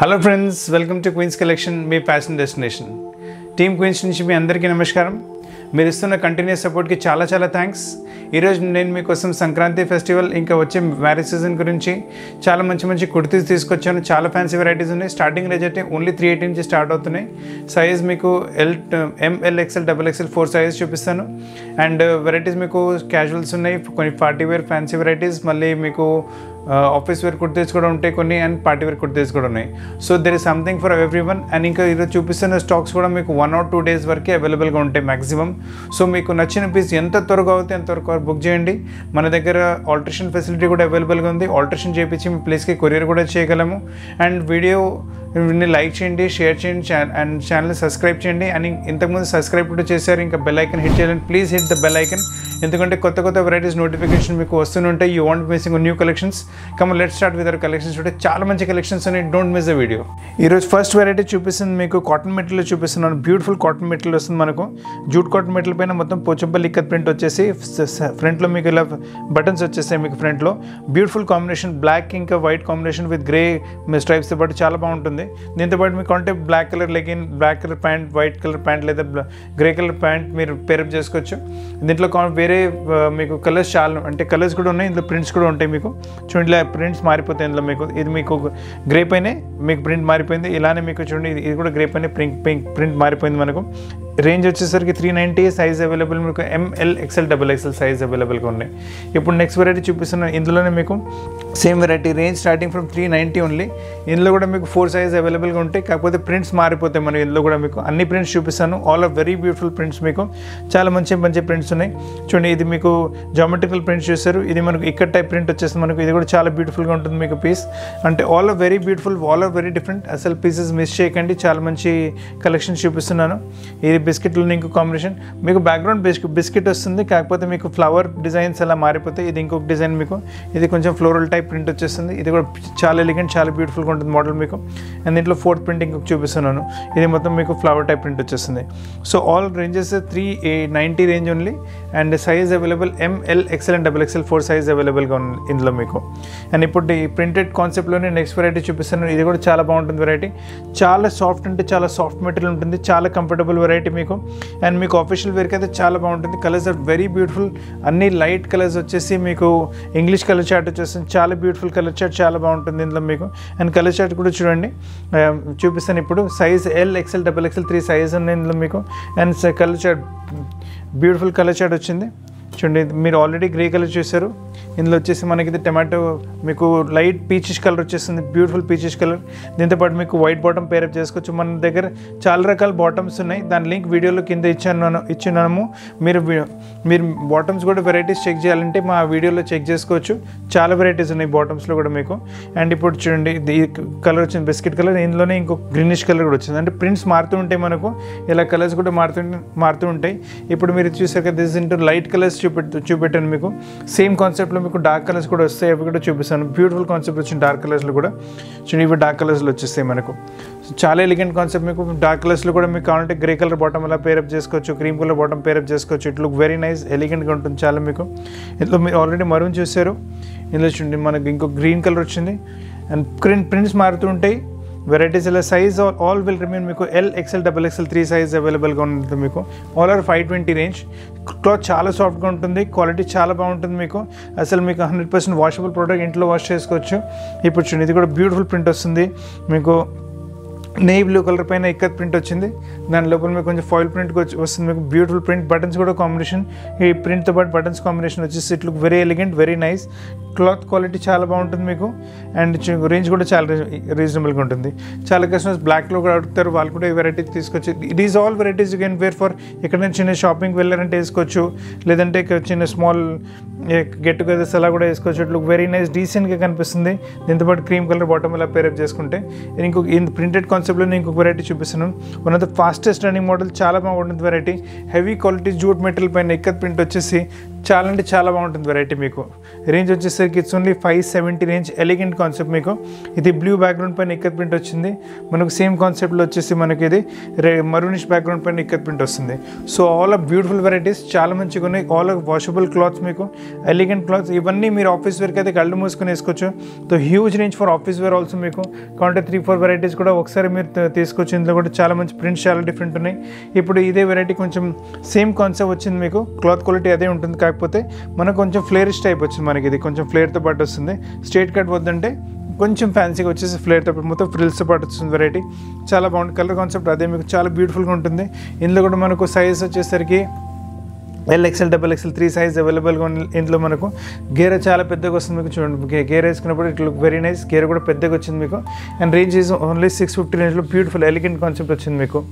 Hello friends welcome to Queens collection me passion destination team Queens నుంచి మీ అందరికీ నమస్కారం. మీరు ఇస్తున్న కంటిన్యూస్ సపోర్ట్కి చాలా చాలా థ్యాంక్స్ ఈరోజు నేను మీకోసం సంక్రాంతి ఫెస్టివల్ ఇంకా వచ్చే మ్యారేజ్ సీజన్ గురించి చాలా మంచి మంచి కుర్తీస్ తీసుకొచ్చాను. చాలా ఫ్యాన్సీ వెరైటీస్ ఉన్నాయి. స్టార్టింగ్ రేంజ్ అయితే ఓన్లీ త్రీ ఎయిటీ నుంచి స్టార్ట్ అవుతున్నాయి. సైజ్ మీకు L M L XL double XL four size చూపిస్తాను. అండ్ వెరైటీస్ మీకు క్యాజువల్స్ ఉన్నాయి. కొన్ని పార్టీ వేర్ ఫ్యాన్సీ వెరైటీస్ మళ్ళీ మీకు ఆఫీస్ వేర్ కుర్తీస్ కూడా ఉంటాయి కొన్ని అండ్ పార్టీ వేర్ కుర్తీస్ కూడా ఉన్నాయి. So there is something for every one and ఇంకా ఈరోజు చూపిస్తున్న స్టాక్స్ కూడా మీకు వన్ ఆర్ టూ డేస్ వరకే అవైలబుల్గా ఉంటాయి మ్యాక్సిమం సో మీకు నచ్చిన పీస్ ఎంత త్వరగా అవుతే అంత త్వరగా బుక్ చేయండి. మన దగ్గర ఆల్ట్రేషన్ ఫెసిలిటీ కూడా అవైలబుల్గా ఉంది. ఆల్ట్రేషన్ చేయించి మీ ప్లేస్కి కొరియర్ కూడా చేయగలము. అండ్ వీడియో లైక్ చేయండి షేర్ చేయండి చా- అండ్ ఛానల్ సబ్స్క్రైబ్ చేయండి. అండ్ ఇంతకుముందు సబ్స్క్రైబ్ కూడా చేశారు ఇంకా బెల్ ఐకన్ హిట్ చేయాలని please hit the bell icon ఎందుకంటే కొత్త కొత్త వెరైటీస్ నోటిఫికేషన్ మీకు వస్తుంటాయి you want missing new collections come let start with our collections ఉంటే చాలా మంచి కలెక్షన్స్ ఉన్నాయి. డోంట్ మిస్ ద వీడియో ఈరోజు ఫస్ట్ వెరైటీ చూపిస్తుంది మీకు. కాటన్ మెటీరియల్ చూపిస్తున్నాను. బ్యూటిఫుల్ కాటన్ మెటీరియల్ వస్తుంది మనకు. జూట్ కాటన్ మెటీరియల్ పైన మొత్తం పోచంపల్లి ఇక్కత్ ప్రింట్ వచ్చేసి ఫ్రంట్లో మీకు ఇలా బటన్స్ వచ్చేస్తాయి మీకు ఫ్రంట్లో బ్యూటిఫుల్ కాంబినేషన్ బ్లాక్ ఇంకా వైట్ కాంబినేషన్ విత్ గ్రే స్ట్రైప్స్తో పాటు చాలా బాగుంటుంది. దీంతో పాటు మీకు అంటే black colour legging black colour pant white colour pant లేదా గ్రే కలర్ ప్యాంట్ మీరు పేరప్ చేసుకోవచ్చు. దీంట్లో వేరే మీకు కలర్స్ చాలా అంటే కలర్స్ కూడా ఉన్నాయి ఇందులో ప్రింట్స్ కూడా ఉంటాయి మీకు. చూడండి ప్రింట్స్ మారిపోతాయి ఇందులో మీకు. ఇది మీకు గ్రే పైనే మీకు ప్రింట్ మారిపోయింది. ఇలానే మీకు చూడండి ఇది కూడా గ్రే పైన ప్రింట్ పింక్ ప్రింట్ మారిపోయింది మనకు. రేంజ్ వచ్చేసరికి త్రీ నైంటీ సైజ్ అవైలబుల్ మీకు M L XL double XL size అవైలబుల్గా ఉన్నాయి. ఇప్పుడు నెక్స్ట్ వెరైటీ చూపిస్తున్న ఇందులోనే మీకు same variety range starting from three ninety only ఇందులో కూడా మీకు ఫోర్ సైజ్ అవైలబుల్గా ఉంటాయి. కాకపోతే ప్రింట్స్ మారిపోతాయి. మనం ఇందులో కూడా మీకు అన్ని ప్రింట్స్ చూపిస్తాను. All of very beautiful prints మీకు. చాలా మంచి మంచి ప్రింట్స్ ఉన్నాయి. చూడండి ఇది మీకు జామెట్రికల్ ప్రింట్స్ చూస్తారు ఇది మనకు ఇక్కడ టైప్ ప్రింట్ వచ్చేస్తుంది మనకు. ఇది కూడా చాలా బ్యూటిఫుల్గా ఉంటుంది మీకు పీస్ అంటే all of very beautiful all of very different అసలు పీసెస్ మిస్ చేయకండి. చాలా మంచి కలెక్షన్స్ చూపిస్తున్నాను. ఇది బిస్కెట్లు ఇంకో కాంబినేషన్. మీకు బ్యాక్గ్రౌండ్ బిస్కెట్ బిస్కెట్ వస్తుంది కాకపోతే మీకు ఫ్లవర్ డిజైన్స్ అలా మారిపోతాయి. ఇది ఇంకొక డిజైన్ మీకు. ఇది కొంచెం ఫ్లోరల్ టైప్ ప్రింట్ వచ్చేస్తుంది. ఇది కూడా చాలా ఎలిగెంట్ చాలా బ్యూటిఫుల్గా ఉంటుంది మోడల్ మీకు. అండ్ దీంట్లో ఫోర్త్ ప్రింట్ ఇంకొక చూపిస్తున్నాను. ఇది మొత్తం మీకు ఫ్లవర్ టైప్ ప్రింట్ వచ్చేస్తుంది. So all ranges three A ninety range only and size available M L XL and double XL four size అవైలబుల్గా ఉంది ఇందులో మీకు. అండ్ ఇప్పుడు ఈ ప్రింటెడ్ కాన్సెప్ట్లోనే నెక్స్ట్ వెరైటీ చూపిస్తున్నాను. ఇది కూడా చాలా బాగుంటుంది వెరైటీ చాలా సాఫ్ట్ అంటే చాలా సాఫ్ట్ మెటీరియల్ ఉంటుంది. చాలా కంఫర్టబుల్ వెరైటీ మీకు. అండ్ మీకు ఆఫీషియల్ వేర్కి అయితే చాలా బాగుంటుంది. కలర్స్ ఆర్ వెరీ బ్యూటిఫుల్ అన్ని లైట్ కలర్స్ వచ్చేసి మీకు ఇంగ్లీష్ కలర్ చార్ట్ వచ్చేసి చాలా బ్యూటిఫుల్ కలర్ చార్ట్ చాలా బాగుంటుంది ఇందులో మీకు. అండ్ కలర్ చార్ట్ కూడా చూడండి. Um, చూపిస్తాను ఇప్పుడు. Size L XL double XL three size ఉన్నాయి ఇందులో మీకు. And colour chart beautiful colour chart వచ్చింది. చూడండి మీరు ఆల్రెడీ గ్రే కలర్ చూసారు ఇందులో వచ్చేసి మనకి ఇది టమాటో మీకు లైట్ పీచిష్ కలర్ వచ్చేస్తుంది బ్యూటిఫుల్ పీచిష్ కలర్ దీంతోపాటు మీకు వైట్ బాటమ్ పేరప్ చేసుకోవచ్చు. మన దగ్గర చాలా రకాల బాటమ్స్ ఉన్నాయి. దాని లింక్ వీడియోలో కింద ఇచ్చాను ఇచ్చినాము మీరు మీరు బాటమ్స్ కూడా వెరైటీస్ చెక్ చేయాలంటే మా వీడియోలో చెక్ చేసుకోవచ్చు. చాలా వెరైటీస్ ఉన్నాయి బాటమ్స్లో కూడా మీకు. అండ్ ఇప్పుడు చూడండి కలర్ వచ్చింది బిస్కెట్ కలర్ ఇందులోనే ఇంకో గ్రీనిష్ కలర్ కూడా వచ్చింది. అంటే ప్రింట్స్ మారుతూ ఉంటాయి మనకు. ఇలా కలర్స్ కూడా మారుతూ మారుతూ ఉంటాయి. ఇప్పుడు మీరు చూసారు కదా దిస్ ఇంటూ లైట్ కలర్స్ చూపెట్టు చూపెట్టాను మీకు. సేమ్ కాన్సెప్ట్లో మీకు డార్క్ కలర్స్ కూడా వస్తాయి. అవి కూడా చూపిస్తాను. బ్యూటిఫుల్ కాన్సెప్ట్ వచ్చిన డార్క్ కలర్స్లో కూడా. చూడండి ఇవి డార్క్ కలర్స్లో వచ్చేస్తాయి మనకు. చాలా ఎలిగెంట్ కాన్సెప్ట్ మీకు. డార్క్ కలర్స్లో కూడా మీకు కావాలంటే గ్రే కలర్ బాటమ్ అలా పేరప్ చేసుకోవచ్చు cream colour bottom pair up చేసుకోవచ్చు. ఇట్ లుక్ వెరీ నైస్ ఎలిగెంట్గా ఉంటుంది చాలా మీకు. ఇందులో మీరు ఆల్రెడీ మరూన్ చూశారు. ఇందులో చూడండి మనకు ఇంకో గ్రీన్ కలర్ వచ్చింది. అండ్ ప్రింట్ ప్రింట్స్ మారుతూ ఉంటాయి. వెరైటీస్ ఇలా సైజ్ ఆల్ విల్ రిమైన్ మీకు L XL double XL three size అవైలబుల్గా ఉంటుంది మీకు. All are five twenty range cloth చాలా సాఫ్ట్గా ఉంటుంది. క్వాలిటీ చాలా బాగుంటుంది మీకు. అసలు మీకు హండ్రెడ్ పర్సెంట్ వాషబుల్ ప్రోడక్ట్ ఇంట్లో వాష్ చేసుకోవచ్చు. ఇప్పుడు చూడండి ఇది కూడా బ్యూటిఫుల్ ప్రింట్ వస్తుంది. మీకు నెయ్యి బ్లూ కలర్ పైన ఇక్కత్ ప్రింట్ వచ్చింది. దాని లోపల మీకు కొంచెం ఫాయిల్ ప్రింట్ వచ్చి వస్తుంది. మీకు బ్యూటిఫుల్ ప్రింట్ బటన్స్ కూడా కాంబినేషన్ ఈ ప్రింట్తో పాటు బటన్స్ కాంబినేషన్ వచ్చేసి it look very elegant very nice cloth quality చాలా బాగుంటుంది మీకు. అండ్ రేంజ్ కూడా చాలా రీజనబుల్గా ఉంటుంది. చాలా కస్టమర్స్ బ్లాక్లో కూడా అడుగుతారు. వాళ్ళు కూడా ఈ వెరైటీ తీసుకొచ్చి it is all varieties you can wear for ఎక్కడైనా చిన్న షాపింగ్ వెళ్ళారంటే వేసుకోవచ్చు. లేదంటే చిన్న స్మాల్ గెట్ టుగెదర్స్ అలా కూడా వేసుకోవచ్చు. ఇట్ లుక్ వెరీ నైస్ డీసెంట్గా కనిపిస్తుంది. దీంతోపాటు క్రీమ్ కలర్ బాటమ్ ఇలా పేరప్ చేసుకుంటే. ఇంకొక ప్రింటెడ్ కాన్సెప్ట్లో నేను ఇంకొక వెరైటీ చూపిస్తున్నాను one of the fastest running model చాలా బాగుంటుంది variety heavy quality jute material పైన ఎక్కత్ ప్రింట్ వచ్చేసి చాలా అంటే చాలా బాగుంటుంది వెరైటీ మీకు. రేంజ్ వచ్చేసరికి it's only five seventy range elegant concept మీకు. ఇది బ్లూ బ్యాక్గ్రౌండ్ పైన ఇక్కత్ ప్రింట్ వచ్చింది. మనకు సేమ్ కాన్సెప్ట్లో వచ్చేసి మనకి ఇది రే మరూనిష్ బ్యాక్గ్రౌండ్ పైన ఇక్కత్ ప్రింట్ వస్తుంది. So all of beautiful varieties చాలా మంచిగా ఉన్నాయి. ఆల్ ఆఫ్ వాషబుల్ క్లాత్స్ మీకు. ఎలిగెంట్ క్లాత్స్ ఇవన్నీ మీరు ఆఫీస్ వేర్కి అయితే కళ్ళు మూసుకొని వేసుకోవచ్చు. So huge range for office wear also మీకు. కాంటే త్రీ ఫోర్ వెరైటీస్ కూడా ఒకసారి మీరు తీసుకొచ్చి ఇందులో కూడా చాలా మంచి ప్రింట్స్ చాలా డిఫరెంట్ ఉన్నాయి. ఇప్పుడు ఇదే వెరైటీ కొంచెం సేమ్ కాన్సెప్ట్ వచ్చింది మీకు. క్లాత్ క్వాలిటీ అదే ఉంటుంది కాకపోతే మనకు కొంచెం ఫ్లేరిష్ టైప్ వచ్చింది మనకి ఇది. కొంచెం ఫ్లేర్తో పాటు వస్తుంది. స్ట్రేట్ కట్ వద్దంటే కొంచెం ఫ్యాన్సీగా వచ్చేసి ఫ్లేర్తో పాటు మొత్తం ఫ్రిల్స్తో పాటు వస్తుంది వెరైటీ చాలా బాగుంటుంది. కలర్ కాన్సెప్ట్ అదే మీకు చాలా బ్యూటిఫుల్గా ఉంటుంది. ఇందులో కూడా మనకు సైజ్ వచ్చేసరికి L XL double XL three size అవైలబుల్గా ఉంది. ఇందులో మనకు గేర్ చాలా పెద్దగా వస్తుంది మీకు చూడండి. గేర్ వేసుకున్నప్పుడు ఇట్ లుక్ వెరీ నైస్ గేర్ కూడా పెద్దగా వచ్చింది మీకు. And range is only six fifty రేంజ్లో బ్యూటిఫుల్ ఎలిగెంట్ కాన్సెప్ట్ వచ్చింది మీకు.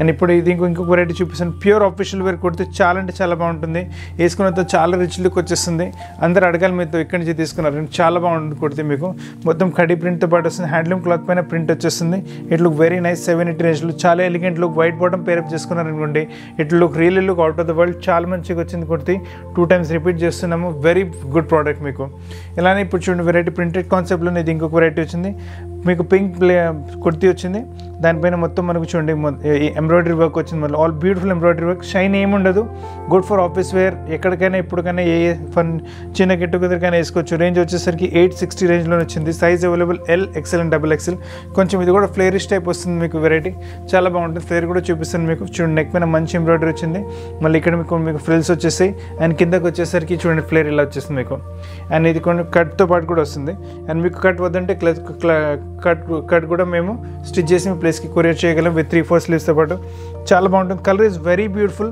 అండ్ ఇప్పుడు ఇది ఇంకో ఇంకొక వెరైటీ చూపిస్తాను. ప్యూర్ ఆఫీషియల్ వేర్ కుడితే చాలా అంటే చాలా బాగుంటుంది. వేసుకున్న చాలా రిచ్ లుక్ వచ్చేస్తుంది. అందరు అడగాలి మీతో ఇక్కడి నుంచి తీసుకున్నారు. చాలా బాగుంటుంది కుడితే మీకు. మొత్తం కడి ప్రింట్తో పాటు వస్తుంది. హ్యాండ్లూమ్ క్లాత్ పైన ప్రింట్ వచ్చేస్తుంది. It look very nice seven eighty రేంజ్లో చాలా elegant look white bottom pair up చేసుకున్నారు అనుకోండి it look real look out of the world చాలా మంచిగా వచ్చింది కుర్తి టూ టైమ్స్ రిపీట్ చేస్తున్నాము. వెరీ గుడ్ ప్రోడక్ట్ మీకు. ఇలానే ఇప్పుడు చూడండి వెరైటీ ప్రింటెడ్ కాన్సెప్ట్లో ఇది ఇంకొక వెరైటీ వచ్చింది. మీకు పింక్ ప్లే కుర్తీ వచ్చింది. దానిపైన మొత్తం మనకు చూడండి ఎంబ్రాయిడరీ వర్క్ వచ్చింది మళ్ళీ all beautiful embroidery work shine ఏముండదు గుడ్ ఫర్ ఆఫీస్ వేర్ ఎక్కడికైనా ఎప్పుడుకైనా ఏ ఫన్ చిన్న గెట్ టుగెదర్కైనా వేసుకోవచ్చు. రేంజ్ వచ్చేసరికి ఎయిట్ సిక్స్టీ రేంజ్లో వచ్చింది. Size available L XL and double XL కొంచెం ఇది కూడా ఫ్లేరిష్ టైప్ వస్తుంది మీకు వెరైటీ చాలా బాగుంటుంది. ఫ్లేర్ కూడా చూపిస్తుంది మీకు. చూడండి నెక్ పైన మంచి ఎంబ్రాయిడరీ వచ్చింది. మళ్ళీ ఇక్కడ మీకు మీకు ఫ్రిల్స్ వచ్చేసాయి. అండ్ కిందకు వచ్చేసరికి చూడండి ఫ్లేర్ ఇలా వచ్చేస్తుంది మీకు. అండ్ ఇది కొన్ని కట్తో పాటు కూడా వస్తుంది. అండ్ మీకు కట్ వద్దంటే కట్ కట్ కూడా మేము స్టిచ్ చేసి మీ ప్లేస్కి కొరియర్ చేయగలం విత్ త్రీ ఫోర్ స్లీవ్స్తో పాటు. చాలా బాగుంటుంది. Colour is very beautiful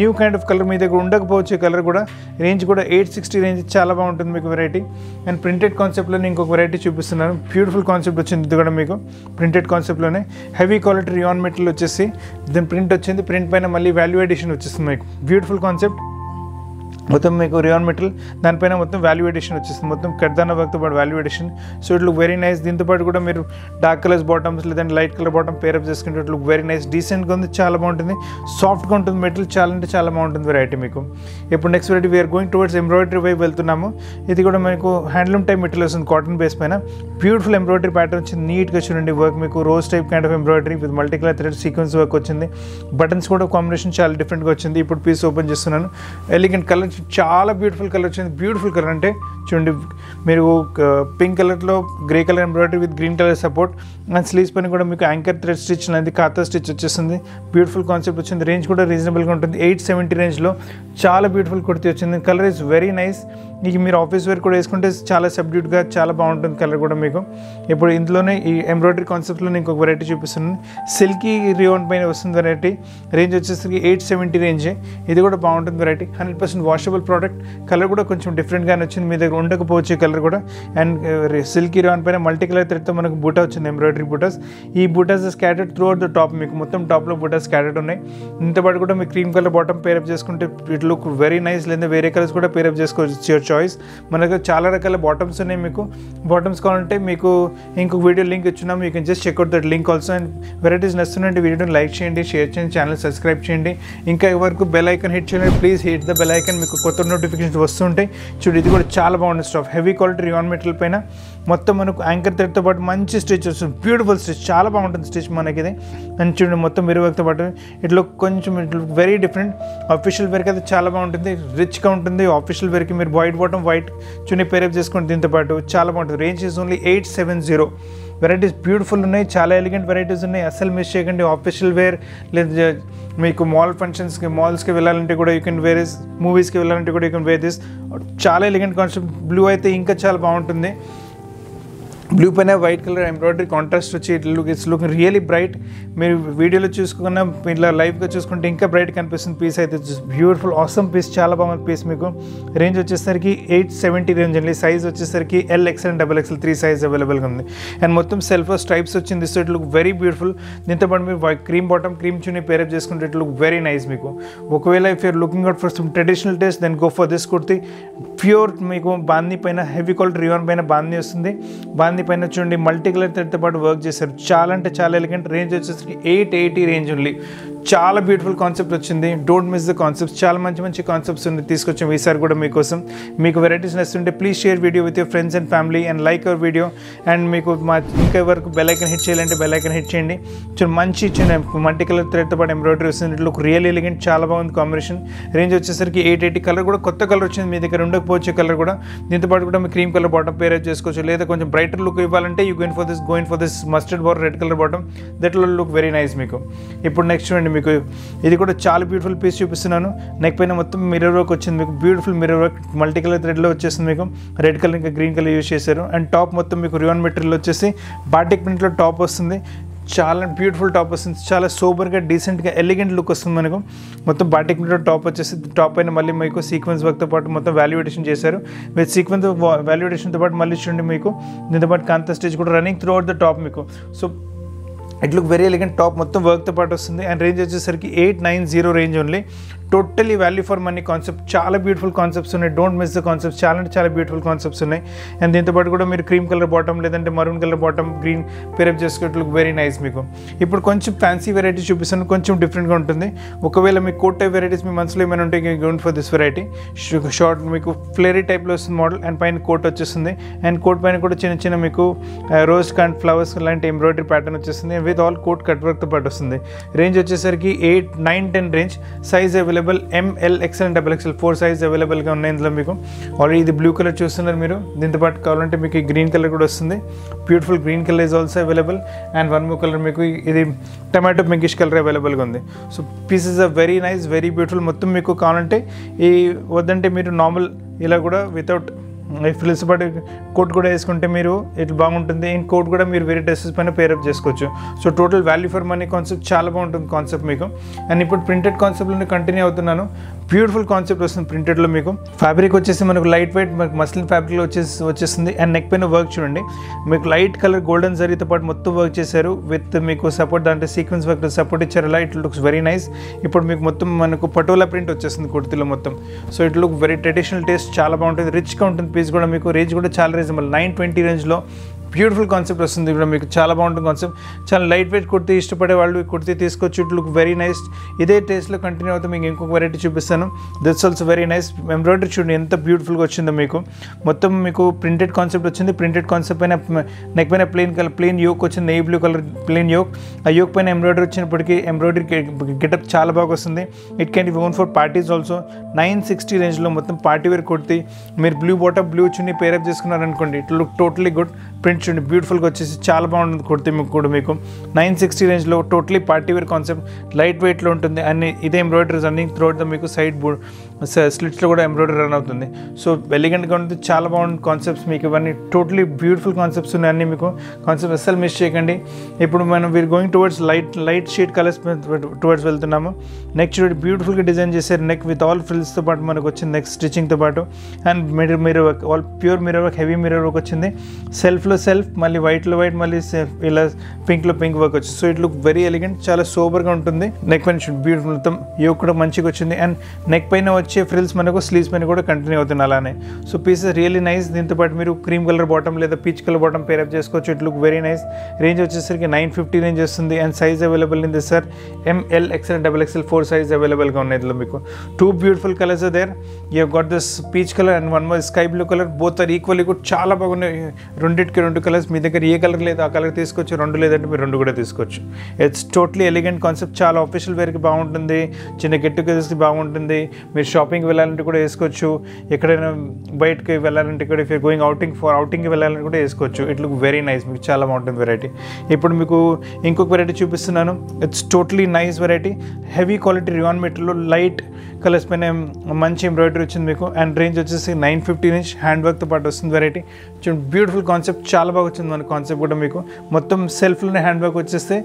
new kind of colour మీ దగ్గర ఉండకపోవచ్చు కలర్ కూడా. రేంజ్ కూడా ఎయిట్ సిక్స్టీ రేంజ్ చాలా బాగుంటుంది మీకు వెరైటీ అండ్ ప్రింటెడ్ కాన్సెప్ట్లోనే ఇంకొక వెరైటీ చూపిస్తున్నాను. బ్యూటిఫుల్ కాన్సెప్ట్ వచ్చింది ఇది కూడా మీకు. ప్రింటెడ్ కాన్సెప్ట్లోనే హెవీ క్వాలిటీ రియాన్ మెటీరియల్ వచ్చేసి దీని ప్రింట్ వచ్చింది. ప్రింట్ పైన మళ్ళీ వాల్యూ ఎడిషన్ వచ్చేస్తుంది మీకు. బ్యూటిఫుల్ కాన్సెప్ట్ మొత్తం మీకు రియాన్ మెటల్ దానిపైన మొత్తం వాల్యూ ఎడిషన్ వచ్చేస్తుంది. మొత్తం కడ్దాన వర్క్తో పాటు value edition so it look very nice దీంతో పాటు కూడా మీరు డార్క్ కలర్స్ బాటమ్స్ లేదంటే light colour bottom pair up చేసుకుంటే ఇట్ లుక్ వెరీ నైస్ డీసెంట్గా ఉంది చాలా బాగుంటుంది. సాఫ్ట్గా ఉంటుంది మెటల్ చాలా అంటే చాలా బాగుంటుంది వెరైటీ మీకు. ఇప్పుడు next variety we are going towards embroidery వైపు వెళ్తున్నాము. ఇది కూడా మీకు హ్యాండ్లూమ్ టైప్ మెటీరియల్ వస్తుంది కాటన్ బేస్ పైన. బ్యూటిఫుల్ ఎంబ్రాయిడరీ ప్యాటర్న్ వచ్చింది నీట్గా చూడండి వర్క్ మీకు. Rose type kind of embroidery with multi colour thread sequence work వచ్చింది. బటన్స్ కూడా కాంబినేషన్ చాలా డిఫరెంట్గా వచ్చింది. ఇప్పుడు పీస్ ఓపెన్ చేస్తున్నాను. ఎలిగెంట్ కలర్ చాలా బ్యూటిఫుల్ కలర్ వచ్చింది. బ్యూటిఫుల్ కలర్ అంటే చూడండి మీరు పింక్ కలర్లో grey colour embroidery with green colour support and sleeves పైన కూడా మీకు యాంకర్ థ్రెడ్ స్టిచ్ అనేది ఖాతా స్టిచ్ వచ్చేస్తుంది. బ్యూటిఫుల్ కాన్సెప్ట్ వచ్చింది. రేంజ్ కూడా రీజనబుల్గా ఉంటుంది. ఎయిట్ సెవెంటీ రేంజ్లో చాలా బ్యూటిఫుల్ కుర్తి వచ్చింది. కలర్ ఈజ్ వెరీ నైస్ మీకు మీరు ఆఫీస్ వేర్ కూడా వేసుకుంటే చాలా సబ్డ్యూట్గా చాలా బాగుంటుంది కలర్ కూడా మీకు. ఇప్పుడు ఇందులోనే ఈ ఎంబ్రాయిడరీ కాన్సెప్ట్లో నేను ఇంకొక వెరైటీ చూపిస్తున్నాను. సిల్కీ రియోన్ పైన వస్తుంది వెరైటీ రేంజ్ వచ్చేసరికి ఎయిట్ సెవెంటీ రేంజ్ ఇది కూడా బాగుంటుంది variety hundred percent wash washable product colour కూడా కొంచెం డిఫరెంట్గానే వచ్చింది. మీ దగ్గర ఉండకపోవచ్చు కలర్ కూడా. అండ్ సిల్కీ రాన్ పైన మల్టీ కలర్ థ్రెడ్తో మనకు బూటా వచ్చింది ఎంబ్రాయిడరీ బూటాస్. ఈ butas scattered throughout the top మీకు మొత్తం టాప్లో బూటాస్ స్కాటెడ్ ఉన్నాయి. ఇంతపాటు కూడా మీ cream colour bottom pair up చేసుకుంటే ఇట్ లుక్ వెరీ నైస్ లేదా వేరే కలర్స్ కూడా పేరప్ చేసుకోవచ్చు యువర్ చాయిస్ మనకు చాలా రకాల బాటమ్స్ ఉన్నాయి మీకు. బాటమ్స్ కావాలంటే మీకు ఇంకొక video link ఇచ్చున్నాం. You can just check out that link also and varieties నచ్చుతుంటే వీడియోని లైక్ చేయండి షేర్ చేయండి ఛానల్ సబ్స్క్రైబ్ చేయండి. ఇంకా ఎవరికి బెల్ ఐకన్ హిట్ చేయండి please hit the bell icon మీకు కొత్త నోటిఫికేషన్స్ వస్తుంటాయి. చూడు ఇది కూడా చాలా బాగుంది stuff heavy quality rayon material పైన మొత్తం మనకు యాంకర్ థ్రెడ్తో పాటు మంచి స్టిచ్ వస్తుంది. బ్యూటిఫుల్ స్టిచ్ చాలా బాగుంటుంది స్టిచ్ మనకి ఇది అని చూడండి మొత్తం మిరువర్క్తో పాటు ఇట్లా కొంచెం ఇట్లా వెరీ డిఫరెంట్ అఫీషియల్ వేర్కి అయితే చాలా బాగుంటుంది. రిచ్గా ఉంటుంది. ఆఫీషియల్ వేర్కి మీరు white bottom white chunni pair up చేసుకోండి దీంతో పాటు చాలా బాగుంటుంది. Range is only eight seven zero varieties beautiful ఉన్నాయి చాలా ఎలిగెంట్ వెరైటీస్ ఉన్నాయి. అస్సలు మిస్ చేయకండి. ఆఫీషియల్ వేర్ లేదా మీకు మాల్ ఫంక్షన్స్కి మాల్స్కి వెళ్ళాలంటే కూడా యూ కెన్ వేర్ ఇస్ మూవీస్కి వెళ్ళాలంటే కూడా యూ కెన్ వేర్ దిస్ చాలా ఎలిగెంట్ కాన్సెప్ట్ బ్లూ అయితే ఇంకా చాలా బాగుంటుంది. బ్లూ పైన వైట్ కలర్ ఎంబ్రాయిడరీ కాంట్రాస్ట్ వచ్చి it look it's look really bright మీరు వీడియోలో చూసుకున్న ఇట్లా లైవ్గా చూసుకుంటే ఇంకా బ్రైట్ కనిపిస్తుంది. పీస్ అయితే బ్యూటిఫుల్ ఆసమ్ పీస్ చాలా బాగుంది పీస్ మీకు. రేంజ్ వచ్చేసరికి ఎయిట్ సెవెంటీ రేంజ్ అండి. సైజ్ వచ్చేసరికి L XL and double XL three size అవైలబుల్గా ఉంది. అండ్ మొత్తం సెల్ఫ్ స్ట్రైప్స్ వచ్చింది. So it look very beautiful దీంతో పాటు మీరు cream bottom cream chunni pair up చేసుకుంటే ఇట్ లుక్ వెరీ నైస్ మీకు. ఒకవేళ if your looking out for some traditional taste then go for this kurti pure మీకు బాందీ పైన హెవీ క్వాలిటీ రియాన్ పైన బాందీ వస్తుంది. బాందీ పైన చూడండి మల్టీ కలర్ థ్రెడ్తో పాటు వర్క్ చేశారు. చాలా అంటే చాలా ఎలిగెంట్ రేంజ్ వచ్చేసరికి ఎయిట్ ఎయిటీ రేంజ్ ఉంది. చాలా బ్యూటిఫుల్ కాన్సెప్ట్ వచ్చింది. డోంట్ మిస్ ద కాన్సెప్ట్స్ చాలా మంచి మంచి కాన్సెప్ట్స్ ఉంది. తీసుకొచ్చాం ఈసారి కూడా మీకోసం. మీకు varieties నచ్చుంటే please share video with your friends and family and like our video and మీకు మా ఇంకా వరకు బెలైకన్ హిట్ చేయాలంటే బెలైకన్ హిట్ చేయండి. చిన్న మంచి చిన్న మల్టీ కలర్ థ్రెడ్తో పాటు ఎంబ్రాయిడరీ వస్తుంది. లుక్ రియల్ ఎలిగెంట్ చాలా బాగుంది కాంబినేషన్ రేంజ్ వచ్చేసరికి ఎయిట్ ఎయిటీ కలర్ కూడా కొత్త కలర్ వచ్చింది మీ దగ్గర. ఉండకపోవచ్చు కలర్ కూడా. దీంతో పాటు కూడా మీ క్రీమ్ కలర్ బాటం పేర్ చేసుకోవచ్చు. లేదా కొంచెం బ్రైటర్ లుక్ ఇవ్వాలంటే you going for this going for this mustard bar red colour bottom that will look very nice మీకు. ఇప్పుడు నెక్స్ట్ చూడండి మీకు ఇది కూడా చాలా బ్యూటిఫుల్ పీస్ చూపిస్తున్నాను. నెక్ పైన మొత్తం మిర్రర్ వర్క్ వచ్చింది మీకు. Beautiful mirror work multi colour థ్రెడ్లో వచ్చేసింది మీకు. రెడ్ కలర్ ఇంకా గ్రీన్ కలర్ యూస్ చేశారు. అండ్ టాప్ మొత్తం మీకు రియాన్ మెటీరియల్ వచ్చేసి బాటిక్ ప్రింట్లో టాప్ వస్తుంది. చాలా బ్యూటిఫుల్ టాప్ వస్తుంది. చాలా సూపర్గా డీసెంట్గా ఎలిగెంట్ లుక్ వస్తుంది మనకు. మొత్తం బాటిక్ టాప్ వచ్చేసి టాప్ అయిన మళ్ళీ మీకు సీక్వెన్స్ వర్క్తో పాటు మొత్తం వాల్యుయేషన్ చేశారు. విత్ సీక్వెన్స్ వాల్యుయేషన్తో పాటు మళ్ళీ చూడండి మీకు. దీంతో పాటు కాంత స్టేజ్ కూడా running throughout the top మీకు. So it look very elegant top మొత్తం వర్క్తో పాటు వస్తుంది. అండ్ రేంజ్ వచ్చేసరికి eight nine zero range only totally value for money concept చాలా బ్యూటిఫుల్ కాన్సెప్ట్స్ ఉన్నాయి. డోంట్ మిస్ ద కాన్సెప్ట్స్ చాలా అంటే చాలా బ్యూటిఫుల్ కాన్సెప్ట్స్ ఉన్నాయి. అండ్ దీంతో పాటు కూడా మీరు క్రీమ్ కలర్ బాటమ్ లేదంటే maroon colour bottom green pair up చేసుకోవట్ very nice మీకు. ఇప్పుడు కొంచెం ఫ్యాన్సీ వెరైటీ చూపిస్తాను. కొంచెం డిఫరెంట్గా ఉంటుంది. ఒకవేళ మీ కోట్ టైప్ వెరైటీస్ మీ మనసులో ఏమైనా ఉంటే gone for this variety short మీకు ఫ్లేరీ టైప్లో వస్తుంది మోడల్ అండ్ పైన కోట్ వచ్చేస్తుంది. అండ్ కోట్ పైన కూడా చిన్న చిన్న మీకు రోజ్ కాండ్ ఫ్లవర్స్ లాంటి ఎంబ్రాయిడరీ ప్యాటర్న్ వచ్చేస్తుంది. విత్ ఆల్ కోట్ కట్ వర్క్తో పాటు వస్తుంది. రేంజ్ వచ్చేసరికి eight nine ten range size available M L XL double XL four size అవైలబుల్గా ఉన్నాయి ఇందులో మీకు. ఆల్రెడీ ఇది బ్లూ కలర్ చూస్తున్నారు మీరు. దీంతో పాటు కావాలంటే మీకు గ్రీన్ కలర్ కూడా వస్తుంది. Beautiful green colour is also available and one మూ కలర్ మీకు ఇది టమాటో పింకిష్ కలర్ అవైలబుల్గా ఉంది. So pieces are very nice very beautiful మొత్తం మీకు కావాలంటే ఈ వద్దంటే మీరు నార్మల్ ఇలా కూడా వితౌట్ ఫ్రిల్స్ పాటు కోట్ కూడా వేసుకుంటే మీరు ఇట్లా బాగుంటుంది. అండ్ కోట్ కూడా మీరు వేరే డ్రెస్సెస్ పైన పేరప్ చేసుకోవచ్చు. So total value for money concept చాలా బాగుంటుంది కాన్సెప్ట్ మీకు. అండ్ ఇప్పుడు ప్రింటెడ్ కాన్సెప్ట్లోనే కంటిన్యూ అవుతున్నాను. బ్యూటిఫుల్ కాన్సెప్ట్ వస్తుంది ప్రింటెడ్లో మీకు. ఫ్యాబ్రిక్ వచ్చేసి మనకు లైట్ వెయిట్ మనకు మస్లిన్ ఫ్యాబ్రిక్లో వచ్చేసి వచ్చేస్తుంది. అండ్ నెక్ పైన వర్క్ చూడండి. మీకు లైట్ కలర్ గోల్డెన్ జరీతో పాటు మొత్తం వర్క్ చేశారు. విత్ మీకు సపోర్ట్ దాంట్లో సీక్వెన్స్ వర్క్ సపోర్ట్ ఇచ్చారు. అలా ఇట్ లుక్స్ వెరీ నైస్ ఇప్పుడు మీకు మొత్తం మనకు పటోలా ప్రింట్ వచ్చేస్తుంది కుర్తిలో మొత్తం. So it look very traditional taste చాలా బాగుంటుంది. రిచ్గా ఉంటుంది పీస్ కూడా మీకు రేంజ్ కూడా చాలా రీజనబుల్ నైన్ ట్వంటీ రేంజ్లో బ్యూటిఫుల్ కాన్సెప్ట్ వస్తుంది. ఇప్పుడు మీకు చాలా బాగుంటుంది కాన్సెప్ట్. చాలా లైట్ వెయిట్ కుర్తీ ఇష్టపడే వాళ్ళు ఈ కుర్తీ తీసుకొచ్చి ఇట్ లుక్ వెరీ నైస్ ఇదే టేస్ట్లో కంటిన్యూ అవుతా మీకు ఇంకొక వెరైటీ చూపిస్తాను. This also very nice embroidery చూడండి ఎంత బ్యూటిఫుల్గా వచ్చిందో మీకు. మొత్తం మీకు ప్రింటెడ్ కాన్సెప్ట్ వచ్చింది. ప్రింటెడ్ కాన్సెప్ట్ పైన నెక్ పైన ప్లెయిన్ కలర్ ప్లెయిన్ యోక్ వచ్చింది. Navy blue colour plain yoke ఆ యోక్ పైన ఎంబ్రాయిడరీ వచ్చినప్పటికీ ఎంబ్రాయిడరీ గెటప్ చాలా బాగా వస్తుంది. It can be worn for parties also nine sixty రేంజ్లో మొత్తం పార్టీ వేర్ కుర్తి. మీరు blue bottom blue chunni pair up చేసుకున్నారనుకోండి it look totally good print చూడండి బ్యూటిఫుల్గా వచ్చేసి చాలా బాగుంటుంది కుర్తి మీకు కూడా మీకు. నైన్ సిక్స్టీ రేంజ్లో totally party wear concept light వెయిట్లో ఉంటుంది. అన్ని ఇదే ఎంబ్రాయిడరీ రన్నింగ్ త్రోట్ ద మీకు సైడ్ స్లిట్స్లో కూడా ఎంబ్రాయిడరీ రన్ అవుతుంది. సో ఎలిగెంట్గా ఉంటుంది చాలా బాగుంది కాన్సెప్ట్స్ మీకు. ఇవన్నీ టోటలీ బ్యూటిఫుల్ కాన్సెప్ట్స్ ఉన్నాయి అన్నీ మీకు. కాన్సెప్ట్ అస్సలు మిస్ చేయకండి. ఇప్పుడు మనం we're going towards light light shade colours towards వెళ్తున్నాము. నెక్స్ట్ చూడండి బ్యూటిఫుల్గా డిజైన్ చేశారు నెక్ విత్ ఆల్ ఫ్రిల్స్తో పాటు మనకు వచ్చింది నెక్ స్టిచ్చింగ్తో పాటు. And mirror mirror work all pure mirror work heavy mirror work వచ్చింది. సెల్ఫ్లో సెల్ఫ్ మళ్ళీ వైట్లో వైట్ మళ్ళీ సెల్ఫ్ ఇలా పింక్లో పింక్ వర్క్ వచ్చింది. So it look very elegant చాలా సూపర్గా ఉంటుంది. నెక్ పైన బ్యూటిఫుల్ మొత్తం యోగ్ కూడా మంచిగా వచ్చింది. అండ్ నెక్ పైన వచ్చి ఫ్రిల్స్ మనకు స్లీవ్స్ పైన కూడా కంటిన్యూ అవుతుంది అలానే. సో పీసెస్ రియల్లీ నైస్ దీంతో పాటు మీరు క్రీమ్ కలర్ బాటమ్ లేదా peach colour bottom pair up చేసుకోవచ్చు. It look very nice range వచ్చేసరికి నైన్ ఫిఫ్టీ రేంజ్ వస్తుంది. అండ్ సైజ్ అవైలబుల్ ఉంది sir M L XL double XL four size అవైలబుల్గా ఉన్నాయి ఇందులో మీకు. Two beautiful colours there you got this peach colour and one more sky blue colour both are equally కూడా చాలా బాగున్నాయి. రెండింటికి రెండు కలర్స్ మీ దగ్గర ఏ కలర్ లేదు ఆ కలర్ తీసుకోవచ్చు. రెండు లేదంటే మీరు రెండు కూడా తీసుకోవచ్చు. ఇట్స్ టోటలీ ఎలిగెంట్ కాన్సెప్ట్ చాలా ఆఫీషియల్ వేర్కి బాగుంటుంది. చిన్న గెట్ టుగెదర్స్కి బాగుంటుంది. మీరు షాపింగ్కి వెళ్ళాలంటే కూడా వేసుకోవచ్చు. ఎక్కడైనా బయటకి వెళ్ళాలంటే ఇక్కడ ఇఫ్ గోయింగ్ అవుటింగ్ ఫర్ అవుటింగ్కి వెళ్ళాలంటే కూడా వేసుకోవచ్చు. ఇట్ లుక్ వెరీ నైస్ మీకు చాలా బాగుంటుంది వెరైటీ ఇప్పుడు మీకు ఇంకొక వెరైటీ చూపిస్తున్నాను. It's totally nice variety heavy quality rayon material light colours పైన మంచి ఎంబ్రాయిడరీ వచ్చింది మీకు. అండ్ రేంజ్ వచ్చేసి నైన్ ఫిఫ్టీ ఇంచ్ హ్యాండ్ వర్క్తో పాటు వస్తుంది వెరైటీ. చూడండి బ్యూటిఫుల్ కాన్సెప్ట్. చాలా బాగా వచ్చింది మన కాన్సెప్ట్ కూడా మీకు. మొత్తం సెల్ఫ్లోనే హ్యాండ్ వర్క్ వచ్చేస్తే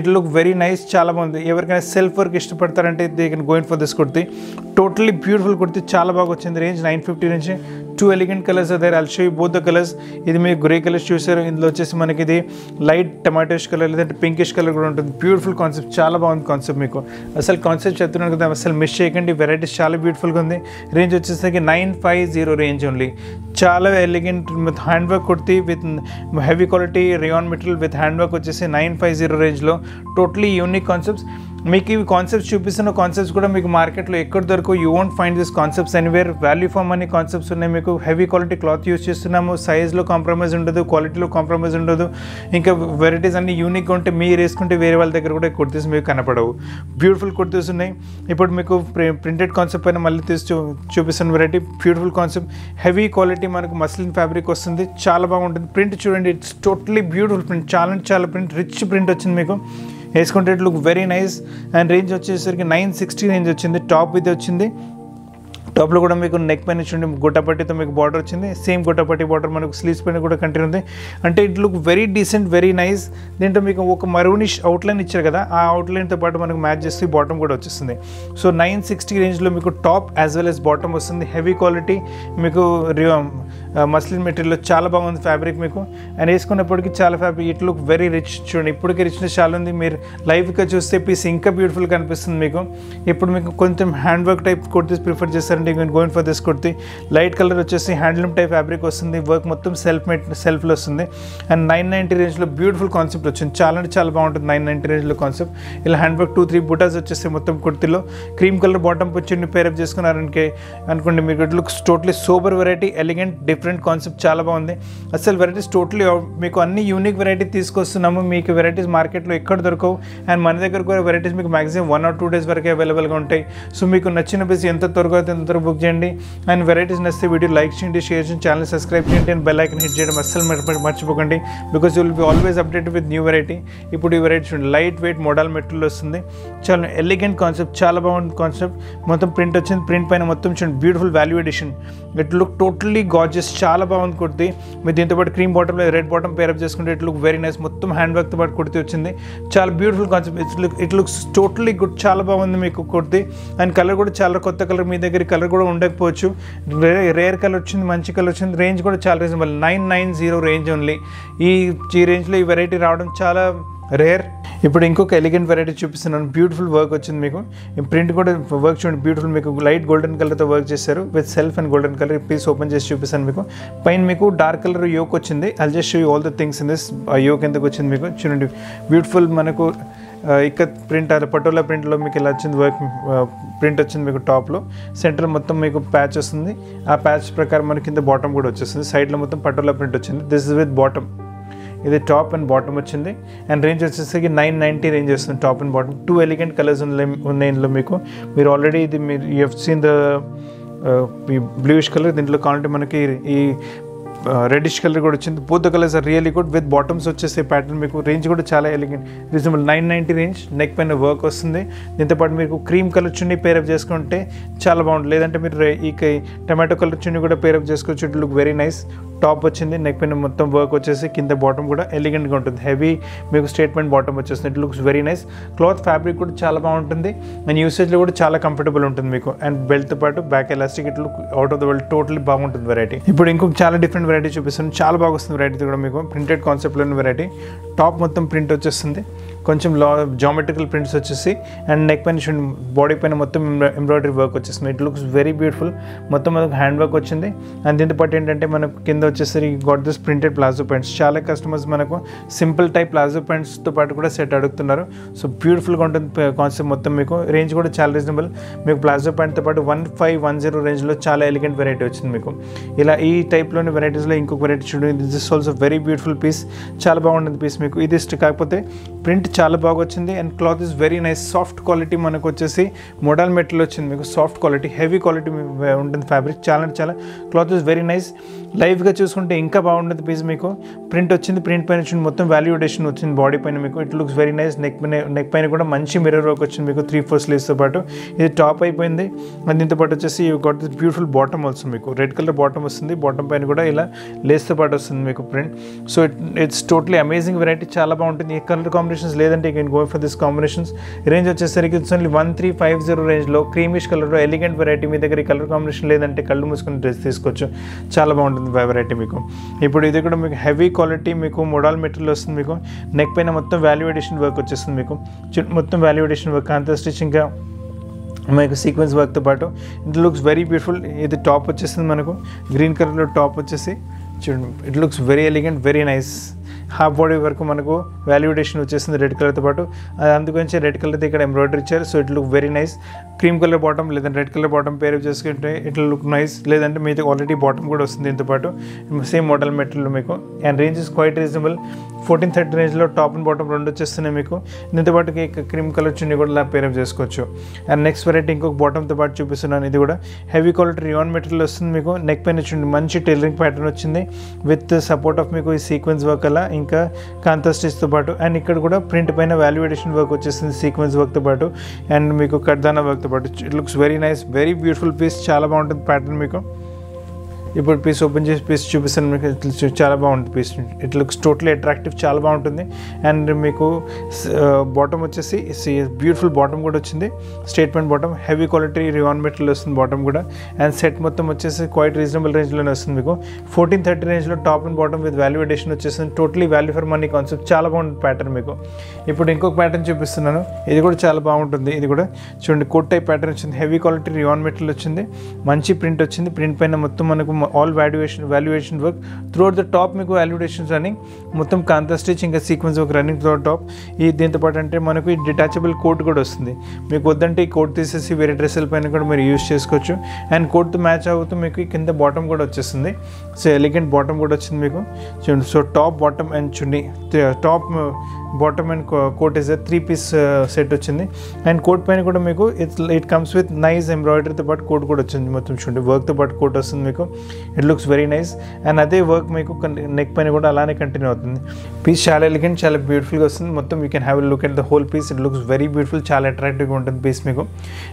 ఇట్ లుక్ వెరీ నైస్ చాలా బాగుంది. ఎవరికైనా self work ఇష్టపడతారంటే they can going for this kurti. Totally beautiful kurti చాలా బాగా వచ్చింది రేంజ్ నైన్ ఫిఫ్టీ నుంచి. టూ ఎలిగెంట్ కలర్స్ అదే I'll show both the colours ఇది మీరు గ్రే కలర్స్ చూసారు. ఇందులో వచ్చేసి మనకి ఇది లైట్ టమాటోస్ కలర్ లేదంటే పింకిష్ కలర్ కూడా ఉంటుంది. బ్యూటిఫుల్ కాన్సెప్ట్ చాలా బాగుంది కాన్సెప్ట్ మీకు. అసలు కాన్సెప్ట్ చెప్తున్నాను కదా అసలు మిస్ చేయకండి. వెరైటీస్ చాలా బ్యూటిఫుల్గా ఉంది. రేంజ్ వచ్చేసరికి nine five zero range only చాలా elegant with hand work kurti with heavy quality rayon material with hand work వచ్చేసి నైన్ ఫైవ్ జీరో రేంజ్లో టోటలీ యూనిక్ కాన్సెప్ట్స్ మీకు ఇవి కాన్సెప్ట్స్ చూపిస్తున్న కాన్సెప్ట్స్ కూడా మీకు మార్కెట్లో ఎక్కడ దొరకు you won't find this concepts anywhere value form అనే కాన్సెప్ట్స్ ఉన్నాయి. మీకు హెవీ క్వాలిటీ క్లాత్ యూస్ చేస్తున్నాము. సైజ్లో కాంప్రమైజ్ ఉండదు. క్వాలిటీలో కాంప్రమైజ్ ఉండదు. ఇంకా వెరైటీస్ అన్ని యూనిక్గా ఉంటే మీరు వేసుకుంటే వేరే వాళ్ళ దగ్గర కూడా కుర్తీస్ మీకు కనపడవు. బ్యూటిఫుల్ కుర్తీస్ ఉన్నాయి. ఇప్పుడు మీకు ప్రింటెడ్ కాన్సెప్ట్ పైన మళ్ళీ తీసి చూ చూపిస్తున్న variety beautiful concept heavy quality మనకు మస్లిన్ ఫ్యాబ్రిక్ వస్తుంది. చాలా బాగుంటుంది. ప్రింట్ చూడండి. ఇట్స్ టోటలీ బ్యూటిఫుల్ ప్రింట్ చాలా అంటే చాలా ప్రింట్ రిచ్ ప్రింట్ వచ్చింది మీకు. వేసుకుంటే it look very nice and range వచ్చేసరికి నైన్ సిక్స్టీ రేంజ్ వచ్చింది. టాప్ ఇది వచ్చింది. టాప్లో కూడా మీకు నెక్ పైన చూడండి గుట్టపట్టితో మీకు బార్డర్ వచ్చింది. సేమ్ గుట్టపట్టి బార్డర్ మనకు స్లీవ్స్ పైన కూడా కంటిన్యూ ఉంది. అంటే it look very decent very nice దీంట్లో మీకు ఒక మరూనిష్ అవుట్లైన్ ఇచ్చారు కదా ఆ అవుట్లైన్తో పాటు మనకు మ్యాచ్ చేసి బాటమ్ కూడా వచ్చేస్తుంది. సో నైన్ సిక్స్టీ రేంజ్లో మీకు top as well as bottom వస్తుంది. హెవీ క్వాలిటీ మీకు మస్లిన్ మెటీరియల్ um, uh, చాలా బాగుంది ఫ్యాబ్రిక్ మీకు. అండ్ వేసుకున్నప్పటికీ చాలా fabric it look very rich చూడండి ఇప్పటికీ రిచ్నెస్ చాలా ఉంది. మీరు లైవ్గా చూస్తే పీస్ ఇంకా బ్యూటిఫుల్ కనిపిస్తుంది మీకు. ఇప్పుడు మీకు కొంచెం hand work type kurtis prefer చేస్తారంటే you going for this kurti light colour వచ్చేసి హ్యాండ్లూమ్ టైప్ ఫ్యాబ్రిక్ వస్తుంది. వర్క్ మొత్తం సెల్ఫ్ మేడ్ సెల్ఫ్లో వస్తుంది. అండ్ నైన్ నైంటీ రేంజ్లో బ్యూటిఫుల్ కాన్సెప్ట్ వచ్చింది. చాలా అంటే చాలా బాగుంటుంది నైన్ నైంటీ రేంజ్లో కాన్సెప్ట్ ఇలా హ్యాండ్ బ్యాగ్ టూ త్రీ బుటాస్ వచ్చేసి మొత్తం కుర్తిలో క్రీమ్ కలర్ బాటమ్ వచ్చి పేరప్ చేసుకున్నారనుకే అనుకోండి మీకు it looks totally super variety elegant different concept చాలా బాగుంది. అసలు వెరైటీస్ టోటలీ మీకు అన్ని యూనిక్ వెరైటీ తీసుకొస్తున్నాము. మీకు వెరైటీస్ మార్కెట్లో ఎక్కడ దొరకవు. అండ్ మన దగ్గర కూడా వెరైటీస్ మీకు maximum one or two days వరకే అవైలబుల్గా ఉంటాయి. సో మీకు నచ్చిన పీస్ ఎంత త్వరగా అయితే ఎంత త్వరగా బుక్ చేయండి. అండ్ వెరైటీస్ నచ్చితే వీడియో లైక్ చేయండి షేర్ చేయండి ఛానల్ సబ్స్క్రైబ్ చేయండి అండ్ బెల్ ఐకన్ హిట్ చేయడం అస్సలు మర్చిపోకండి. Because you will be always update with new variety ఇప్పుడు ఈ వెరైటీ చూడండి. లైట్ వెయిట్ మోడల్ మెటీరియల్ వస్తుంది. చాలా ఎలిగెంట్ కాన్సెప్ట్ చాలా బాగుంది కాన్సెప్ట్ మొత్తం ప్రింట్ వచ్చింది. ప్రింట్ పైన మొత్తం చూడండి. Beautiful value edition it look totally gorgeous చాలా బాగుంది కుర్తి. మీరు దీంతో పాటు cream bottom red bottom pair up చేసుకుంటే ఇట్ లుక్ వెరీ నైస్ మొత్తం హ్యాండ్ వర్క్తో పాటు కుర్తి వచ్చింది. చాలా beautiful concept it look it looks totally good చాలా బాగుంది మీకు కుర్తి. అండ్ కలర్ కూడా చాలా కొత్త కలర్ మీ దగ్గర. కలర్ కూడా ఉండకపోవచ్చు. రేర్ కలర్ వచ్చింది మంచి కలర్ వచ్చింది రేంజ్ కూడా చాలా reasonable nine nine zero range only ఈ ఈ రేంజ్లో ఈ వెరైటీ రావడం చాలా రేర్ ఇప్పుడు ఇంకొక ఎలిగెంట్ వెరైటీ చూపిస్తున్నాను బ్యూటిఫుల్ వర్క్ వచ్చింది మీకు. ప్రింట్ కూడా వర్క్ చూడండి బ్యూటిఫుల్ మీకు లైట్ గోల్డెన్ కలర్తో వర్క్ చేశారు. With self and golden colour piece open చేసి చూపిస్తాను మీకు. పైన మీకు డార్క్ కలర్ యోక్ వచ్చింది. I'll just show all the things in this ఆ యోక్ ఎందుకు వచ్చింది మీకు చూడండి. బ్యూటిఫుల్ మనకు ఇక్కడ ప్రింట్ అది పటోలా ప్రింట్లో మీకు ఇలా వచ్చింది వర్క్ ప్రింట్ వచ్చింది మీకు టాప్లో సెంటర్ మొత్తం మీకు ప్యాచ్ వస్తుంది. ఆ ప్యాచ్ ప్రకారం మనకి కింద బాటమ్ కూడా వచ్చేస్తుంది. సైడ్లో మొత్తం పటోలా ప్రింట్ వచ్చింది. దిస్ ఇస్ విత్ బాటమ్ ఇది టాప్ అండ్ బాటమ్ వచ్చింది. అండ్ రేంజ్ వచ్చేసరికి నైన్ నైంటీ రేంజ్ వస్తుంది top and bottom. Two elegant colours ఉన్నాయి ఉన్నాయి ఇందులో మీకు. మీరు ఆల్రెడీ ఇది మీరు యూ సీన్ ద ఈ బ్లూయిష్ కలర్ దీంట్లో కావాలంటే మనకి ఈ రెడిష్ కలర్ కూడా వచ్చింది. Both colours are really good with bottoms వచ్చేసే ప్యాటర్న్ మీకు రేంజ్ కూడా చాలా elegant reasonable nine ninety range neck పైన వర్క్ వస్తుంది. దీంతో పాటు మీకు క్రీమ్ కలర్ చున్నీ పేరప్ చేసుకుంటే చాలా బాగుంటుంది. లేదంటే మీరు ఈ టమాటో కలర్ చున్నీ కూడా పేరప్ చేసుకోవచ్చు. It look very nice top వచ్చింది నెక్ పైన మొత్తం వర్క్ వచ్చేసి కింద బాటమ్ కూడా ఎలిగెంట్గా ఉంటుంది. హెవీ మీకు స్టేట్మెంట్ బాటమ్ వచ్చేస్తుంది. It looks very nice cloth fabric కూడా చాలా బాగుంటుంది. అండ్ యూసేజ్లో కూడా చాలా కంఫర్టబుల్ ఉంటుంది మీకు. అండ్ బెల్ట్తో పాటు back elastic it look out of the world totally బాగుంటుంది వెరైటీ ఇప్పుడు ఇంకొక చాలా డిఫరెంట్ వెరైటీ చూపిస్తాను. చాలా బాగా వస్తుంది వెరైటీ కూడా మీకు. ప్రింటెడ్ కాన్సెప్ట్లోని వెరైటీ టాప్ మొత్తం ప్రింట్ వచ్చేస్తుంది. కొంచెం లా జామెట్రికల్ ప్రింట్స్ వచ్చేసి అండ్ నెక్ పైన బాడీ పైన మొత్తం ఎంబ్రాయిడరీ వర్క్ వచ్చేసింది. ఇట్ లుక్స్ వెరీ బ్యూటిఫుల్ మొత్తం మనకు హ్యాండ్ వర్క్ వచ్చింది. అండ్ దీంతో పాటు ఏంటంటే మనకు కింద వచ్చేసరికి got this printed palazzo pants చాలా కస్టమర్స్ మనకు సింపుల్ టైప్ ప్లాజో ప్యాంట్స్తో పాటు కూడా సెట్ అడుగుతున్నారు. సో బ్యూటిఫుల్గా ఉంటుంది కాన్సెప్ట్ మొత్తం మీకు. రేంజ్ కూడా చాలా రీజనబుల్ మీకు ప్లాజో ప్యాంట్తో పాటు వన్ ఫైవ్ వన్ జీరో రేంజ్లో చాలా ఎలిగెంట్ వెరైటీ వచ్చింది మీకు. ఇలా ఈ టైప్లోని వెరైటీస్లో ఇంకొక వెరైటీ చూడండి. This is also very beautiful piece చాలా బాగుంటుంది పీస్ మీకు. ఇది కాకపోతే ప్రింట్ చాలా బాగా వచ్చింది and cloth is very nice soft quality మనకు వచ్చేసి మోడల్ మెటీరియల్ వచ్చింది. మీకు సాఫ్ట్ క్వాలిటీ హెవీ క్వాలిటీ ఉంటుంది ఫ్యాబ్రిక్ చాలా అంటే చాలా. క్లాత్ ఇస్ వెరీ నైస్ లైవ్గా చూసుకుంటే ఇంకా బాగుంటుంది పీస్ మీకు. ప్రింట్ వచ్చింది ప్రింట్ పైన వచ్చింది మొత్తం వాల్యుడేషన్ వచ్చింది బాడీ పైన మీకు. It looks very nice neck పైన నెక్ పైన కూడా మంచి మిర్రర్ వర్క్ వచ్చింది మీకు త్రీ ఫోర్ స్లీవ్స్తో పాటు. ఇది టాప్ అయిపోయింది. దీంతో పాటు వచ్చేసి you got this beautiful bottom వస్తుంది మీకు. రెడ్ కలర్ బాటమ్ వస్తుంది బాటమ్ పైన కూడా ఇలా లేస్తో పాటు వస్తుంది మీకు print so it it's totally amazing variety చాలా బాగుంటుంది. ఈ కలర్ కాంబినేషన్స్ లేదంటే you can go for this combinations range వచ్చేసరికి it's only one three five zero రేంజ్లో క్రీమిష్ కలర్లో ఎలిగెంట్ వెరైటీ మీ దగ్గర ఈ కలర్ కాంబినేషన్ లేదంటే కళ్ళు మూసుకుని డ్రెస్ తీసుకోవచ్చు. చాలా బాగుంటుంది. వెరైటీ మీకు. ఇప్పుడు ఇది కూడా మీకు హెవీ క్వాలిటీ మీకు మోడల్ మెటీరియల్ వస్తుంది మీకు. నెక్ పైన మొత్తం వాల్యూ ఎడిషన్ వర్క్ వచ్చేస్తుంది మీకు. మొత్తం వాల్యూ ఎడిషన్ వర్క్ అంత స్టిచ్ ఇంకా మనకు సీక్వెన్స్ వర్క్తో పాటు. ఇట్ లుక్స్ వెరీ బ్యూటిఫుల్ ఇది టాప్ వచ్చేసింది మనకు. గ్రీన్ కలర్లో టాప్ వచ్చేసి చూడండి. It looks very elegant very nice half body వరకు మనకు వాల్యుడేషన్ వచ్చేసింది రెడ్ కలర్తో పాటు. అది అందుగురించి రెడ్ కలర్తో ఇక్కడ ఎంబ్రాయిడరీ ఇచ్చారు. So it look very nice. Cream colour bottom లేదంటే రెడ్ కలర్ బాటమ్ పేరు చేసుకుంటే ఇట్ లుక్ నైస్. లేదంటే మీతో ఆల్రెడీ బాటమ్ కూడా వస్తుంది దీంతో పాటు. సేమ్ మోడల్ మెటీరియల్ మీకు. And range is quite reasonable. Fourteen thirty రేంజ్లో టాప్ అండ్ బాటమ్ రెండు వచ్చేస్తున్నాయి మీకు. దీంతో పాటు క్రీమ్ కలర్ చున్నీ కూడా ఇలా పేరప్ చేసుకోవచ్చు. అండ్ నెక్స్ట్ వెరైటీ ఇంకొక బాటమ్తో పాటు చూపిస్తున్నాను. ఇది కూడా హెవీ క్వాలిటీ రియాన్ మెటీరియల్ వస్తుంది మీకు. నెక్ పైన చూడండి మంచి టైలరింగ్ ప్యాటర్న్ వచ్చింది. విత్ సపోర్ట్ ఆఫ్ మీకు ఈ సీక్వెన్స్ వర్క్ అలా ఇంకా కాంతా స్టిచ్తో పాటు అండ్ ఇక్కడ కూడా ప్రింట్ పైన వాల్యుయేషన్ వర్క్ వచ్చేసింది సీక్వెన్స్ వర్క్తో పాటు అండ్ మీకు కడ్దానా వర్క్తో పాటు. It looks very nice very beautiful piece చాలా బాగుంటుంది ప్యాటర్న్ మీకు. ఇప్పుడు పీస్ ఓపెన్ చేసి పీస్ చూపిస్తాను మీకు ఇట్లా చాలా బాగుంటుంది piece it looks totally attractive చాలా బాగుంటుంది. అండ్ మీకు బాటమ్ uh, వచ్చేసి బ్యూటిఫుల్ బాటమ్ కూడా వచ్చింది. Statement bottom heavy quality rayon material వస్తుంది బాటమ్ కూడా. అండ్ సెట్ మొత్తం వచ్చేసి క్వైట్ రీజనబుల్ రేంజ్లోనే వస్తుంది మీకు. ఫోర్టీన్ థర్టీ రేంజ్లో top and bottom with value edition వచ్చేసింది. Totally value for money concept చాలా బాగుంటుంది ప్యాటర్న్ మీకు. ఇప్పుడు ఇంకొక ప్యాటర్న్ చూపిస్తున్నాను. ఇది కూడా చాలా బాగుంటుంది. ఇది కూడా చూడండి కోట్ టైప్ ప్యాటర్న్ వచ్చింది. హెవీ క్వాలిటీ రివాన్ మెటీరియల్ వచ్చింది. మంచి ప్రింట్ వచ్చింది. ప్రింట్ పైన మొత్తం మనకు all valuation valuation work throughout the top మీకు వాల్యుయేషన్స్ రన్నింగ్ మొత్తం కాంతా స్టిచ్ ఇంకా sequence work running through top ఈ దీంతో పాటు అంటే మనకు ఈ డిటాచబుల్ కోట్ కూడా వస్తుంది. మీకు వద్దంటే ఈ కోట్ తీసేసి వేరే డ్రెస్సుల పైన కూడా మీరు యూస్ చేసుకోవచ్చు. అండ్ కోట్తో మ్యాచ్ అవుతూ మీకు కింద బాటమ్ కూడా వచ్చేస్తుంది. సో ఎలిగెంట్ బాటమ్ కూడా వచ్చింది మీకు చూడండి so top bottom and chunni top bottom and coat is three piece set వచ్చింది అండ్ కోట్ పైన కూడా మీకు it's it comes with nice ఎంబ్రాయిడరీతో పాటు కోట్ కూడా వచ్చింది మొత్తం చూడండి వర్క్తో పాటు కోట్ వస్తుంది మీకు it looks very nice and అదే వర్క్ మీకు నెక్ పైన కూడా అలానే కంటిన్యూ అవుతుంది పీస్ చాలా ఎలిగెంట్ చాలా బ్యూటిఫుల్గా వస్తుంది మొత్తం you can have look at the whole piece it looks very beautiful చాలా అట్రాక్టివ్గా ఉంటుంది పీస్ మీకు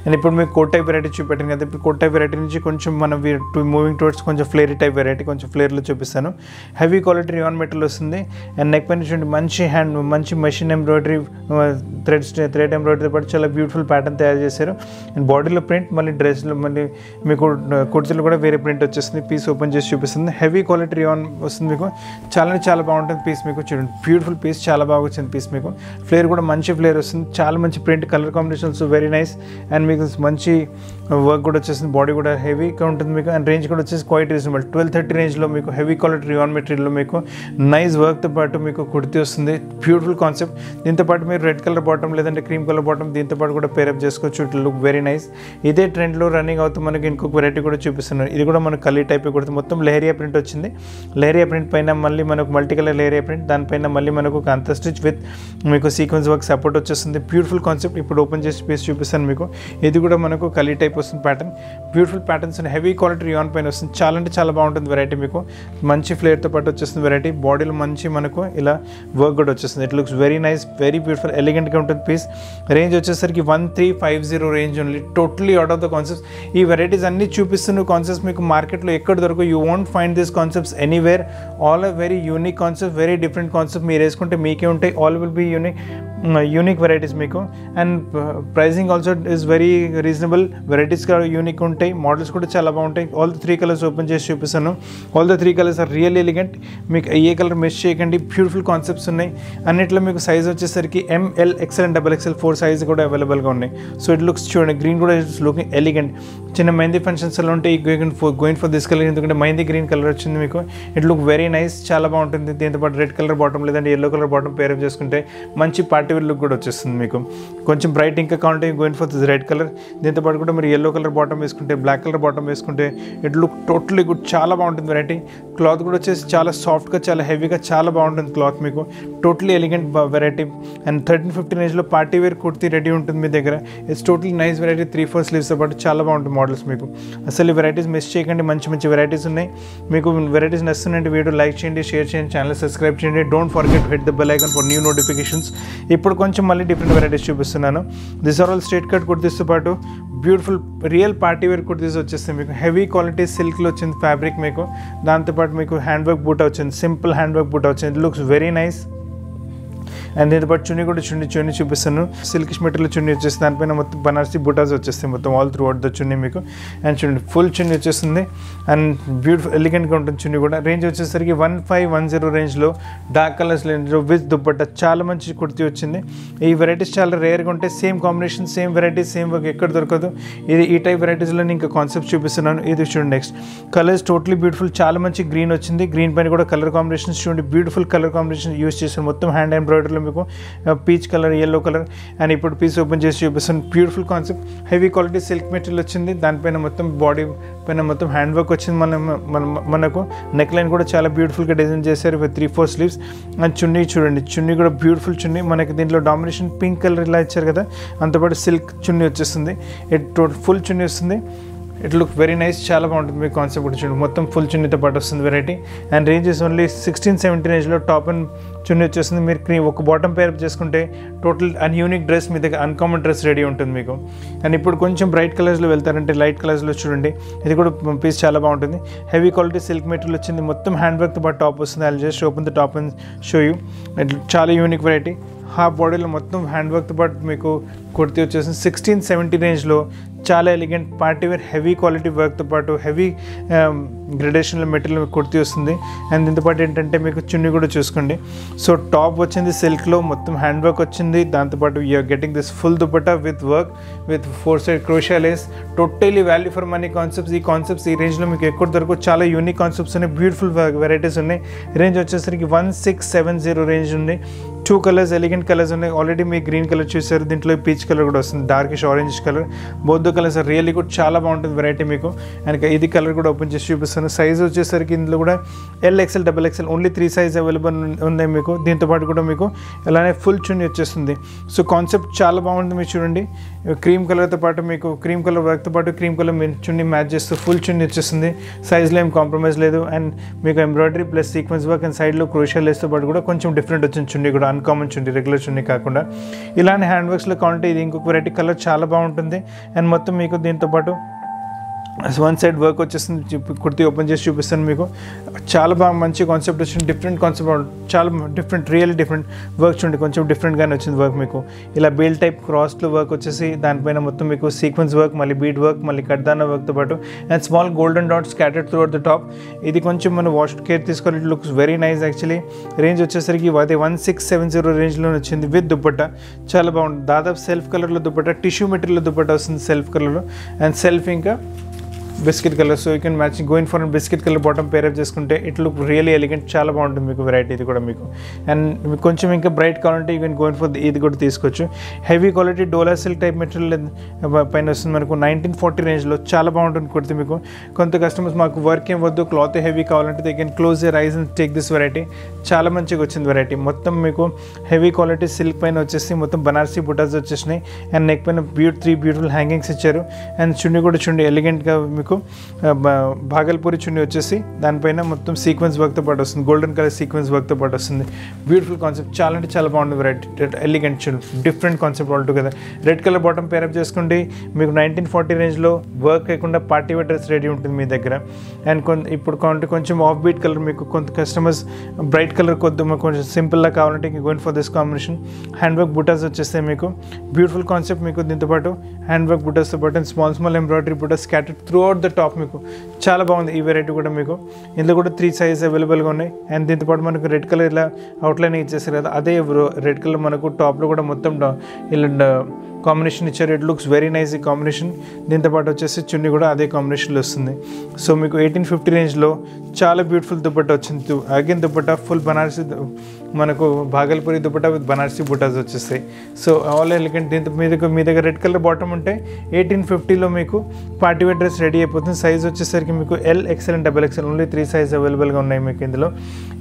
అండ్ ఇప్పుడు మీకు కోట్ టైప్ వెరైటీ చూపెట్టాను కదా ఇప్పుడు కోట్ టైప్ వెరైటీ నుంచి కొంచెం మనం మూవింగ్ టువర్డ్స్ కొంచెం ఫ్లేరీ టైప్ వెరైటీ కొంచెం ఫ్లేర్లో చూపిస్తాను. హెవీ క్వాలిటీ రియాన్ మెటీరియల్ వస్తుంది. అండ్ నెక్ పైన చూడండి మంచి హ్యాండ్ మంచి machine embroidery threads thread embroidery పాటు చాలా బ్యూటిఫుల్ ప్యాటర్న్ తయారు చేశారు. అండ్ బాడీలో ప్రింట్ మళ్ళీ డ్రెస్లో మళ్ళీ మీకు కుర్తీలో కూడా వేరే ప్రింట్ వచ్చేస్తుంది. పీస్ ఓపెన్ చేసి చూపిస్తుంది. హెవీ క్వాలిటీ రియాన్ వస్తుంది మీకు. చాలా చాలా బాగుంటుంది పీస్ మీకు. చూడండి బ్యూటిఫుల్ పీస్ చాలా బాగా వచ్చింది పీస్ మీకు. ఫ్లేర్ కూడా మంచి ఫ్లేర్ వస్తుంది. చాలా మంచి print colour combinations very nice and మీకు మంచి వర్క్ కూడా వచ్చేసింది బాడీ కూడా హెవీగా ఉంటుంది మీకు. అండ్ రేంజ్ కూడా వచ్చేసి క్వైట్ రీజనబుల్ ట్వెల్వ్ థర్టీ రేంజ్లో మీకు హెవీ క్వాలిటీ రియాన్ మెటీరియల్లో మీకు నైస్ వర్క్తో పాటు మీకు కుర్తి వస్తుంది. బ్యూటిఫుల్ కాన్సెప్ట్ దీంతో పాటు మీరు రెడ్ కలర్ బాటమ్ లేదంటే క్రీమ్ కలర్ బాటమ్ దీంతో పాటు కూడా పేరప్ చేసుకోవచ్చు. ఇట్ లుక్ వెరీ నైస్ ఇదే ట్రెండ్లో రన్నింగ్ అవుతూ మనకి ఇంకొక వెరైటీ కూడా చూపిస్తున్నారు. ఇది కూడా మనకు కలీ టైప్ కుడుతుంది మొత్తం లెహరియా ప్రింట్ వచ్చింది. లెహరియా ప్రింట్ పైన మళ్ళీ మనకు మల్టీ కలర్ లెహరియా ప్రింట్ దానిపైన మళ్ళీ మనకు అంత స్టిచ్ విత్ మీకు సీక్వెన్స్ వర్క్ సపోర్ట్ వచ్చేస్తుంది. బ్యూటిఫుల్ కాన్సెప్ట్ ఇప్పుడు ఓపెన్ చేసి పీస్ చూపిస్తాను మీకు. ఇది కూడా మనకు కలీ టైప్ వస్తుంది pattern beautiful patterns heavy quality rayon పైన వస్తుంది. చాలా అంటే చాలా బాగుంటుంది వెరైటీ మీకు. మంచి ఫ్లేర్తో పాటు వచ్చేస్తుంది వెరైటీ బాడీలో మంచి మనకు ఇలా వర్క్ కూడా వచ్చేస్తుంది. It looks very nice very beautiful ఎలిగెంట్గా ఉంటుంది పీస్ రేంజ్ వచ్చేసరికి one three five zero range only totally out of the concepts ఈ వెరైటీస్ అన్ని చూపిస్తున్న కాన్సెప్ట్స్ మీకు మార్కెట్లో ఎక్కడ దొరకవు. You won't find this concepts anywhere all are very unique concept very different concept మీరు వేసుకుంటే మీకే ఉంటాయి. All will be unique unique varieties మీకు. And pricing also is very reasonable varieties కూడా యూనిక్ ఉంటాయి. మోడల్స్ కూడా చాలా బాగుంటాయి. All the three colours open చేసి చూపిస్తాను. All the three colours are real elegant మీకు ఏ కలర్ మిస్ చేయకండి. బ్యూటిఫుల్ కాన్సెప్ట్స్ ఉన్నాయి. అన్నిట్లో మీకు సైజ్ వచ్చేసరికి M L XL and double XL four size కూడా అవైలబుల్గా ఉన్నాయి. సో ఇట్ లుక్స్ చూడండి గ్రీన్ కూడా ఇట్స్ లుకింగ్ ఎలిగెంట్ చిన్న మెహందీ ఫంక్షన్స్లో ఉంటే ఈ going for going for this colour ఎందుకంటే మెహందీ గ్రీన్ కలర్ వచ్చింది మీకు. ఇట్ లుక్ వెరీ నైస్ చాలా బాగుంటుంది. దీంతో పాటు రెడ్ కలర్ బాటమ్ లేదంటే yellow colour bottom pair up చేసుకుంటే మంచి పార్టీ వేర్ లుక్ కూడా వచ్చేస్తుంది మీకు. కొంచెం బ్రైట్ ఇంకా కావాలంటే going for this red colour దీంతో పాటు కూడా మీరు ఎల్లో కలర్ బాటమ్ వేసుకుంటే బ్లాక్ కలర్ బాటమ్ వేసుకుంటే ఇట్ లుక్ టోటలీ గుడ్ చాలా బాగుంటుంది వెరైటీ క్లాత్ కూడా వచ్చేసి చాలా సాఫ్ట్గా చాలా హెవీగా చాలా బాగుంటుంది క్లాత్ మీకు. Totally elegant variety and thirteen fifteen ఏజ్లో పార్టీ వేర్ కుర్తీ రెడీ ఉంటుంది మీ దగ్గర. It's totally nice variety three four స్లీవ్స్తో పాటు చాలా బాగుంటుంది మోడల్స్ మీకు. అసలు ఈ వెరైటీస్ మిస్ చేయకండి. మంచి మంచి వెరైటీస్ ఉన్నాయి. మీకు వెరైటీస్ నచ్చుతున్నాయంటే వీడియో లైక్ చేయండి షేర్ చేయండి ఛానల్ సబ్స్క్రైబ్ చేయండి. Don't forget hit the bell icon for new notifications ఇప్పుడు కొంచెం మళ్ళీ డిఫరెంట్ వెరైటీస్ చూపిస్తున్నాను. This are all straight cut కుర్తీస్తో పాటు beautiful real party wear kurtis వచ్చేస్తుంది మీకు. హెవీ క్వాలిటీ సిల్క్లో వచ్చింది ఫ్యాబ్రిక్ మీకు. దాంతోపాటు మీకు హ్యాండ్ వర్క్ బూట వచ్చింది. సింపుల్ హ్యాండ్ వర్క్ బూట వచ్చింది. లుక్స్ వెరీ నైస్ అండ్ దీంతో పాటు చున్నీ కూడా చున్నీ చున్నీ చూపిస్తాను. సిల్క్ మెటీరియల్ చున్నీ వచ్చేసి దానిపైన మొత్తం బనారసి బుటాస్ వచ్చేస్తాయి మొత్తం all throughout the chunni మీకు. అండ్ చూడండి ఫుల్ చున్నీ వచ్చేస్తుంది. అండ్ బ్యూటిఫుల్ ఎలిగెంట్గా ఉంటుంది చున్నీ కూడా. రేంజ్ వచ్చేసరికి వన్ ఫైవ్ వన్ జీరో రేంజ్లో డార్క్ కలర్స్ రేంజ్లో విత్ దుప్పట్ట చాలా మంచి కుర్తీ వచ్చింది. ఈ వెరైటీస్ చాలా రేర్గా ఉంటాయి. Same combination same varieties same work ఎక్కడ దొరకదు. ఇది ఈ టైప్ వెరైటీస్లో ఇంకా కాన్సెప్ట్ చూపిస్తున్నాను. ఇది చూడండి నెక్స్ట్ కలర్స్ టోటలీ బ్యూటిఫుల్ చాలా మంచి గ్రీన్ వచ్చింది. గ్రీన్ పైన కూడా కలర్ కాంబినేషన్స్ చూడండి. బ్యూటిఫుల్ కలర్ కాంబినేషన్ యూస్ చేశాను మొత్తం హ్యాండ్ ఎంబ్రాయిడరీలో మీకు peach colour yellow colour and ఇప్పుడు పీస్ ఓపెన్ చేసి చూపిస్తాను beautiful concept heavy quality silk material వచ్చింది. దానిపైన మొత్తం బాడీ పైన మొత్తం హ్యాండ్ వర్క్ వచ్చింది మనం మన- మనకు. నెక్ లైన్ కూడా చాలా బ్యూటిఫుల్గా డిజైన్ చేశారు with three four sleeves and chunni చూడండి చున్నీ కూడా బ్యూటిఫుల్ చున్నీ. మనకి దీంట్లో డామినేషన్ పింక్ కలర్ ఇలా ఇచ్చారు కదా. అంతపాటు సిల్క్ చున్నీ వచ్చేస్తుంది. ఫుల్ చున్నీ వస్తుంది. ఇట్ లుక్ వెరీ నైస్ చాలా బాగుంటుంది మీ కాన్సెప్ట్ కూడా చూడండి. మొత్తం ఫుల్ చున్నీతో పాటు వస్తుంది variety and ranges only sixteen seventeen రేంజ్లో టాప్ అండ్ చున్నీ వచ్చేస్తుంది. మీరు క్రీమ్ ఒక బాటమ్ పేర్ చేసుకుంటే టోటల్ అన్ యూనిక్ డ్రెస్ మీ దగ్గర అన్కామన్ డ్రెస్ రెడీ ఉంటుంది మీకు. అండ్ ఇప్పుడు కొంచెం బ్రైట్ కలర్స్లో వెళ్తారంటే లైట్ కలర్స్లో చూడండి. ఇది కూడా పీస్ చాలా బాగుంటుంది. హెవీ క్వాలిటీ సిల్క్ మెటీరియల్ వచ్చింది. మొత్తం హ్యాండ్ వర్క్తో పాటు టాప్ వస్తుంది. I just open the top and show you చాలా యూనిక్ వెరైటీ హాఫ్ బాడీలో మొత్తం హ్యాండ్ వర్క్తో పాటు మీకు కుర్తి వచ్చేసి సిక్స్టీన్ సెవెంటీ రేంజ్లో చాలా elegant party wear heavy quality వర్క్తో పాటు హెవీ గ్రెడేషన్లో మెటీరియల్ కుర్తి వస్తుంది. అండ్ దీంతోపాటు ఏంటంటే మీకు చున్నీ కూడా చూసుకోండి. సో టాప్ వచ్చింది సిల్క్లో మొత్తం హ్యాండ్ వర్క్ వచ్చింది దాంతోపాటు you're getting this full dupatta with work with four side crochet lace totally value for money concepts ఈ కాన్సెప్ట్స్ ఈ రేంజ్లో మీకు ఎక్కడ దొరకు చాలా యూనిక్ కాన్సెప్ట్స్ ఉన్నాయి. బ్యూటిఫుల్ వెరైటీస్ ఉన్నాయి. రేంజ్ వచ్చేసరికి one six seven zero range ఉంది. టూ కలర్స్ ఎలిగెంట్ కలర్స్ ఉన్నాయి. ఆల్రెడీ మీ గ్రీన్ కలర్ చూసారు దీంట్లో పీచ్ కలర్ కూడా వస్తుంది. Darkish orange colour both colours really కూడా చాలా బాగుంటుంది వెరైటీ మీకు. అండ్ ఇది కలర్ కూడా ఓపెన్ చేసి చూపిస్తాను. సైజ్ వచ్చేసరికి ఇందులో కూడా L XL double XL only three size available ఉన్నాయి మీకు. దీంతో పాటు కూడా మీకు ఇలానే ఫుల్ చున్నీ వచ్చేస్తుంది. సో కాన్సెప్ట్ చాలా బాగుంటుంది మీరు చూడండి. క్రీమ్ కలర్తో పాటు మీకు క్రీమ్ కలర్ వర్క్తో పాటు క్రీమ్ కలర్ చున్నీ మ్యాచ్ చేస్తూ ఫుల్ చున్నీ వచ్చేస్తుంది. సైజ్లో ఏం కాంప్రమైజ్ లేదు. అండ్ మీకు embroidery plus sequence work and సైడ్లో క్రోషియల్ లేస్తో పాటు కూడా కొంచెం డిఫరెంట్ వచ్చింది చున్నీ కూడా అన్కామన్ చున్నీ రెగ్యులర్ చున్నీ కాకుండా. ఇలానే హ్యాండ్ వర్క్స్లో కావాలంటే ఇది ఇంకొక వెరైటీ కలర్ చాలా బాగుంటుంది. అండ్ మొత్తం మీకు దీంతో పాటు వన్ సైడ్ వర్క్ వచ్చేస్తుంది చూపి- కుర్తి ఓపెన్ చేసి చూపిస్తాను మీకు. చాలా బాగా మంచి కాన్సెప్ట్ వచ్చింది డిఫరెంట్ కాన్సెప్ట్ చాలా డిఫరెంట్ రియల్ డిఫరెంట్ వర్క్ చూడండి కొంచెం డిఫరెంట్గానే వచ్చింది వర్క్ మీకు. ఇలా బీల్ టైప్ క్రాస్లో వర్క్ వచ్చేసి దానిపైన మొత్తం మీకు సీక్వెన్స్ వర్క్ మళ్ళీ బీడ్ వర్క్ మళ్ళీ కడ్దాన వర్క్తో పాటు and small golden dot scattered through the top ఇది కొంచెం మనం వాష్ కేర్ తీసుకోవాలి it looks very nice actually range వచ్చేసరికి అదే వన్ సిక్స్ సెవెన్ జీరో రేంజ్లో వచ్చింది విత్ దుప్పట్ట. చాలా బాగుంది. దాదాపు సెల్ఫ్ కలర్లో దుప్పట్ట టిష్యూ మెటీరియల్ దుప్పట్ట వస్తుంది సెల్ఫ్ కలర్లో అండ్ సెల్ఫ్ ఇంకా biscuit colour so you can match going for biscuit colour bottom pair up చేసుకుంటే ఇట్ లుక్ రియల్లీ ఎలిగెంట్ చాలా బాగుంటుంది మీకు వెరైటీ ఇది కూడా మీకు. అండ్ మీకు కొంచెం ఇంకా బ్రైట్ కావాలంటే యూ కెన్ గోయిన్ ఫర్ ఇది కూడా తీసుకోవచ్చు. Heavy quality dola silk type material పైన వస్తుంది మనకు నైన్టీన్ ఫార్టీ రేంజ్లో చాలా బాగుంటుంది కుర్తి మీకు. కొంత కస్టమర్స్ మాకు వర్క్ ఏం వద్దు క్లాత్ హెవీ కావాలంటే they can close the rise and take this variety చాలా మంచిగా వచ్చింది వెరైటీ మొత్తం మీకు హెవీ క్వాలిటీ సిల్క్ పైన వచ్చేసి మొత్తం బనార్సీ బుటాస్ వచ్చేసినాయి. అండ్ నెక్ పైన బ్యూట్ త్రీ బ్యూటిఫుల్ హ్యాంగింగ్స్ ఇచ్చారు. అండ్ చుండి కూడా చుండి ఎలిగెంట్గా మీకు ఆ, భాగల్పూరి చున్నీ వచ్చేసి దానిపైన మొత్తం సీక్వెన్స్ వర్క్తో పాటు వస్తుంది. గోల్డెన్ కలర్ సీక్వెన్స్ వర్క్తో పాటు వస్తుంది. బ్యూటిఫుల్ కాన్సెప్ట్ చాలా అంటే చాలా బాగుంది వెరైటీ ఎలిగెంట్ చూడు different concept all together red colour bottom pair up చేసుకోండి. మీకు నైన్టీన్ ఫార్టీ రేంజ్లో వర్క్ లేకుండా పార్టీ వేర్ డ్రెస్ రెడీ ఉంటుంది మీ దగ్గర. అండ్ కొంత ఇప్పుడు కొంత కొంచెం ఆఫ్ బీట్ కలర్ మీకు కొంత కస్టమర్స్ బ్రైట్ కలర్ కొద్ది మాకు కొంచెం సింపుల్గా కావాలంటే going for this combination hand work butas వచ్చేస్తాయి మీకు. బ్యూటిఫుల్ కాన్సెప్ట్ మీకు దీంతో పాటు హ్యాండ్ వర్క్ బుటాస్తో పాటు and small small embroidery butas scattered throughout the top మీకు. చాలా బాగుంది ఈ వెరైటీ కూడా మీకు. ఇందులో కూడా త్రీ సైజ్ అవైలబుల్గా ఉన్నాయి. అండ్ దీంతో పాటు మనకు రెడ్ కలర్ ఇలా అవుట్లైన్ ఇచ్చేసారు కదా అదే రెడ్ కలర్ మనకు టాప్లో కూడా మొత్తం ఇలా కాంబినేషన్ ఇచ్చారు ఇట్ లుక్స్ వెరీ నైస్ ఈ కాంబినేషన్ దీంతో పాటు వచ్చేసి చున్నీ కూడా అదే కాంబినేషన్లో వస్తుంది. సో మీకు ఎయిటీన్ ఫిఫ్టీ రేంజ్లో చాలా బ్యూటిఫుల్ దుప్పట్ట వచ్చింది. అగైన్ దుప్పట్ట ఫుల్ బనారసి మనకు భాగల్పూరి దుపట్టా విత్ బనారసి బుటాస్ వచ్చేస్తాయి. సో ఆల్ ఎలిగెంట్ దీంతో మీ దగ్గర మీ దగ్గర రెడ్ కలర్ బాటమ్ ఉంటే ఎయిటీన్ ఫిఫ్టీలో మీకు పార్టీ వేర్ డ్రెస్ రెడీ అయిపోతుంది. సైజ్ వచ్చేసరికి మీకు L XL and double XL only three size అవైలబుల్గా ఉన్నాయి మీకు ఇందులో.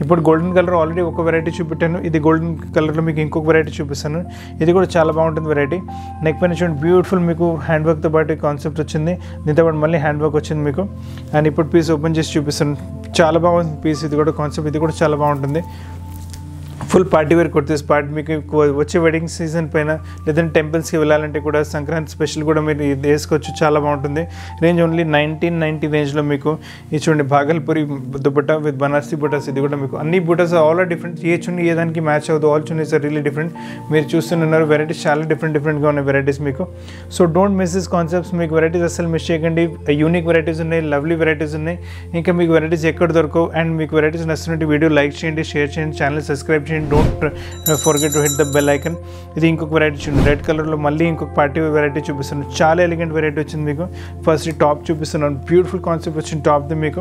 ఇప్పుడు గోల్డెన్ కలర్ ఆల్రెడీ ఒక వెరైటీ చూపెట్టాను. ఇది గోల్డెన్ కలర్లో మీకు ఇంకొక వెరైటీ చూపిస్తాను. ఇది కూడా చాలా బాగుంటుంది వెరైటీ నెక్ పైన చూడండి బ్యూటిఫుల్ మీకు హ్యాండ్ వర్క్తో పాటు కాన్సెప్ట్ వచ్చింది. దీంతో పాటు మళ్ళీ హ్యాండ్ వర్క్ వచ్చింది మీకు. అండ్ ఇప్పుడు పీస్ ఓపెన్ చేసి చూపిస్తాను. చాలా బాగుంది పీస్ ఇది కూడా కాన్సెప్ట్ ఇది కూడా చాలా బాగుంటుంది. Full party wear kurtis party మీకు వచ్చే వెడ్డింగ్ సీజన్ పైన లేదంటే టెంపుల్స్కి వెళ్ళాలంటే కూడా సంక్రాంతి స్పెషల్ కూడా మీరు ఇది వేసుకోవచ్చు చాలా బాగుంటుంది. రేంజ్ ఓన్లీ నైన్టీన్ నైంటీ రేంజ్లో మీకు ఇది చూడండి భాగల్పూరి దుపట్టా విత్ బనార్సీ బుటాస్ ఇది కూడా మీకు. అన్ని బుటాస్ ఆల్ ఆర్ డిఫరెంట్ ఏ చున్నీ ఏ దానికి మ్యాచ్ అవ్వదు all chunnis are really different మీరు చూస్తున్నారు వెరైటీస్ చాలా డిఫరెంట్ డిఫరెంట్గా ఉన్నాయి వెరైటీస్ మీకు. So don't miss this concepts మీకు వెరైటీస్ అసలు మిస్ చేయకండి. యూనిక్ వెరైటీస్ ఉన్నాయి లవ్లీ వెరైటీస్ ఉన్నాయి. ఇంకా మీకు వెరైటీస్ ఎక్కడ దొరకవు. అండ్ మీకు వెరైటీస్ నచ్చినట్టు వీడియో లైక్ చేయండి షేర్ చేయండి ఛానల్ సబ్స్క్రైబ్ చేయండి. Don't forget to hit the bell icon ఇది ఇంకొక వెరైటీ చూడండి. రెడ్ కలర్లో మళ్ళీ ఇంకొక పార్టీ వెరైటీ చూపిస్తున్నాను. చాలా ఎలిగెంట్ వెరైటీ వచ్చింది మీకు. ఫస్ట్ ఈ టాప్ చూపిస్తున్నాను. బ్యూటిఫుల్ కాన్సెప్ట్ వచ్చింది టాప్ది మీకు.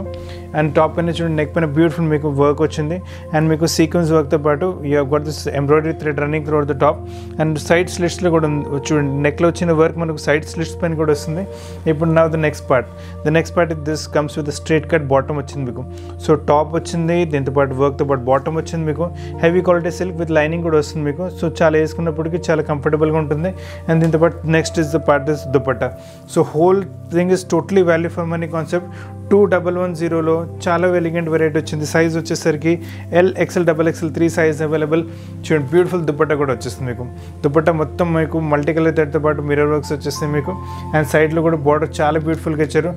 అండ్ టాప్ పైన చూడండి నెక్ పైన బ్యూటిఫుల్ మీకు వర్క్ వచ్చింది. అండ్ మీకు సీక్వెన్స్ వర్క్తో పాటు you got this embroidery thread running through the top and side స్లిట్స్లో కూడా ఉంది. చూడండి నెక్లో వచ్చిన వర్క్ మనకు సైడ్ స్లిట్స్ పైన కూడా వస్తుంది. ఇప్పుడు నా the next part the next part this comes with straight cut bottom వచ్చింది మీకు. సో టాప్ వచ్చింది దీంతో పాటు వర్క్తో పాటు బాటమ్ వచ్చింది మీకు. Heavy quality silk with lining కూడా వస్తుంది మీకు. సో చాలా వేసుకున్నప్పటికీ చాలా కంఫర్టబుల్గా ఉంటుంది. అండ్ దీంతో పాటు next is the part is dupatta. So whole thing is totally value for money concept two double one జీరోలో చాలా ఎలిగెంట్ వెరైటీ వచ్చింది. సైజ్ వచ్చేసరికి L XL double XL three size available చూడండి బ్యూటిఫుల్ దుపట్టా కూడా వచ్చేస్తుంది మీకు. దుపట్టా మొత్తం మీకు మల్టీ కలర్ థ్రెడ్తో పాటు మిరర్ వర్క్స్ వచ్చేస్తాయి మీకు. అండ్ సైడ్లో కూడా బార్డర్ చాలా బ్యూటిఫుల్గా ఇచ్చారు.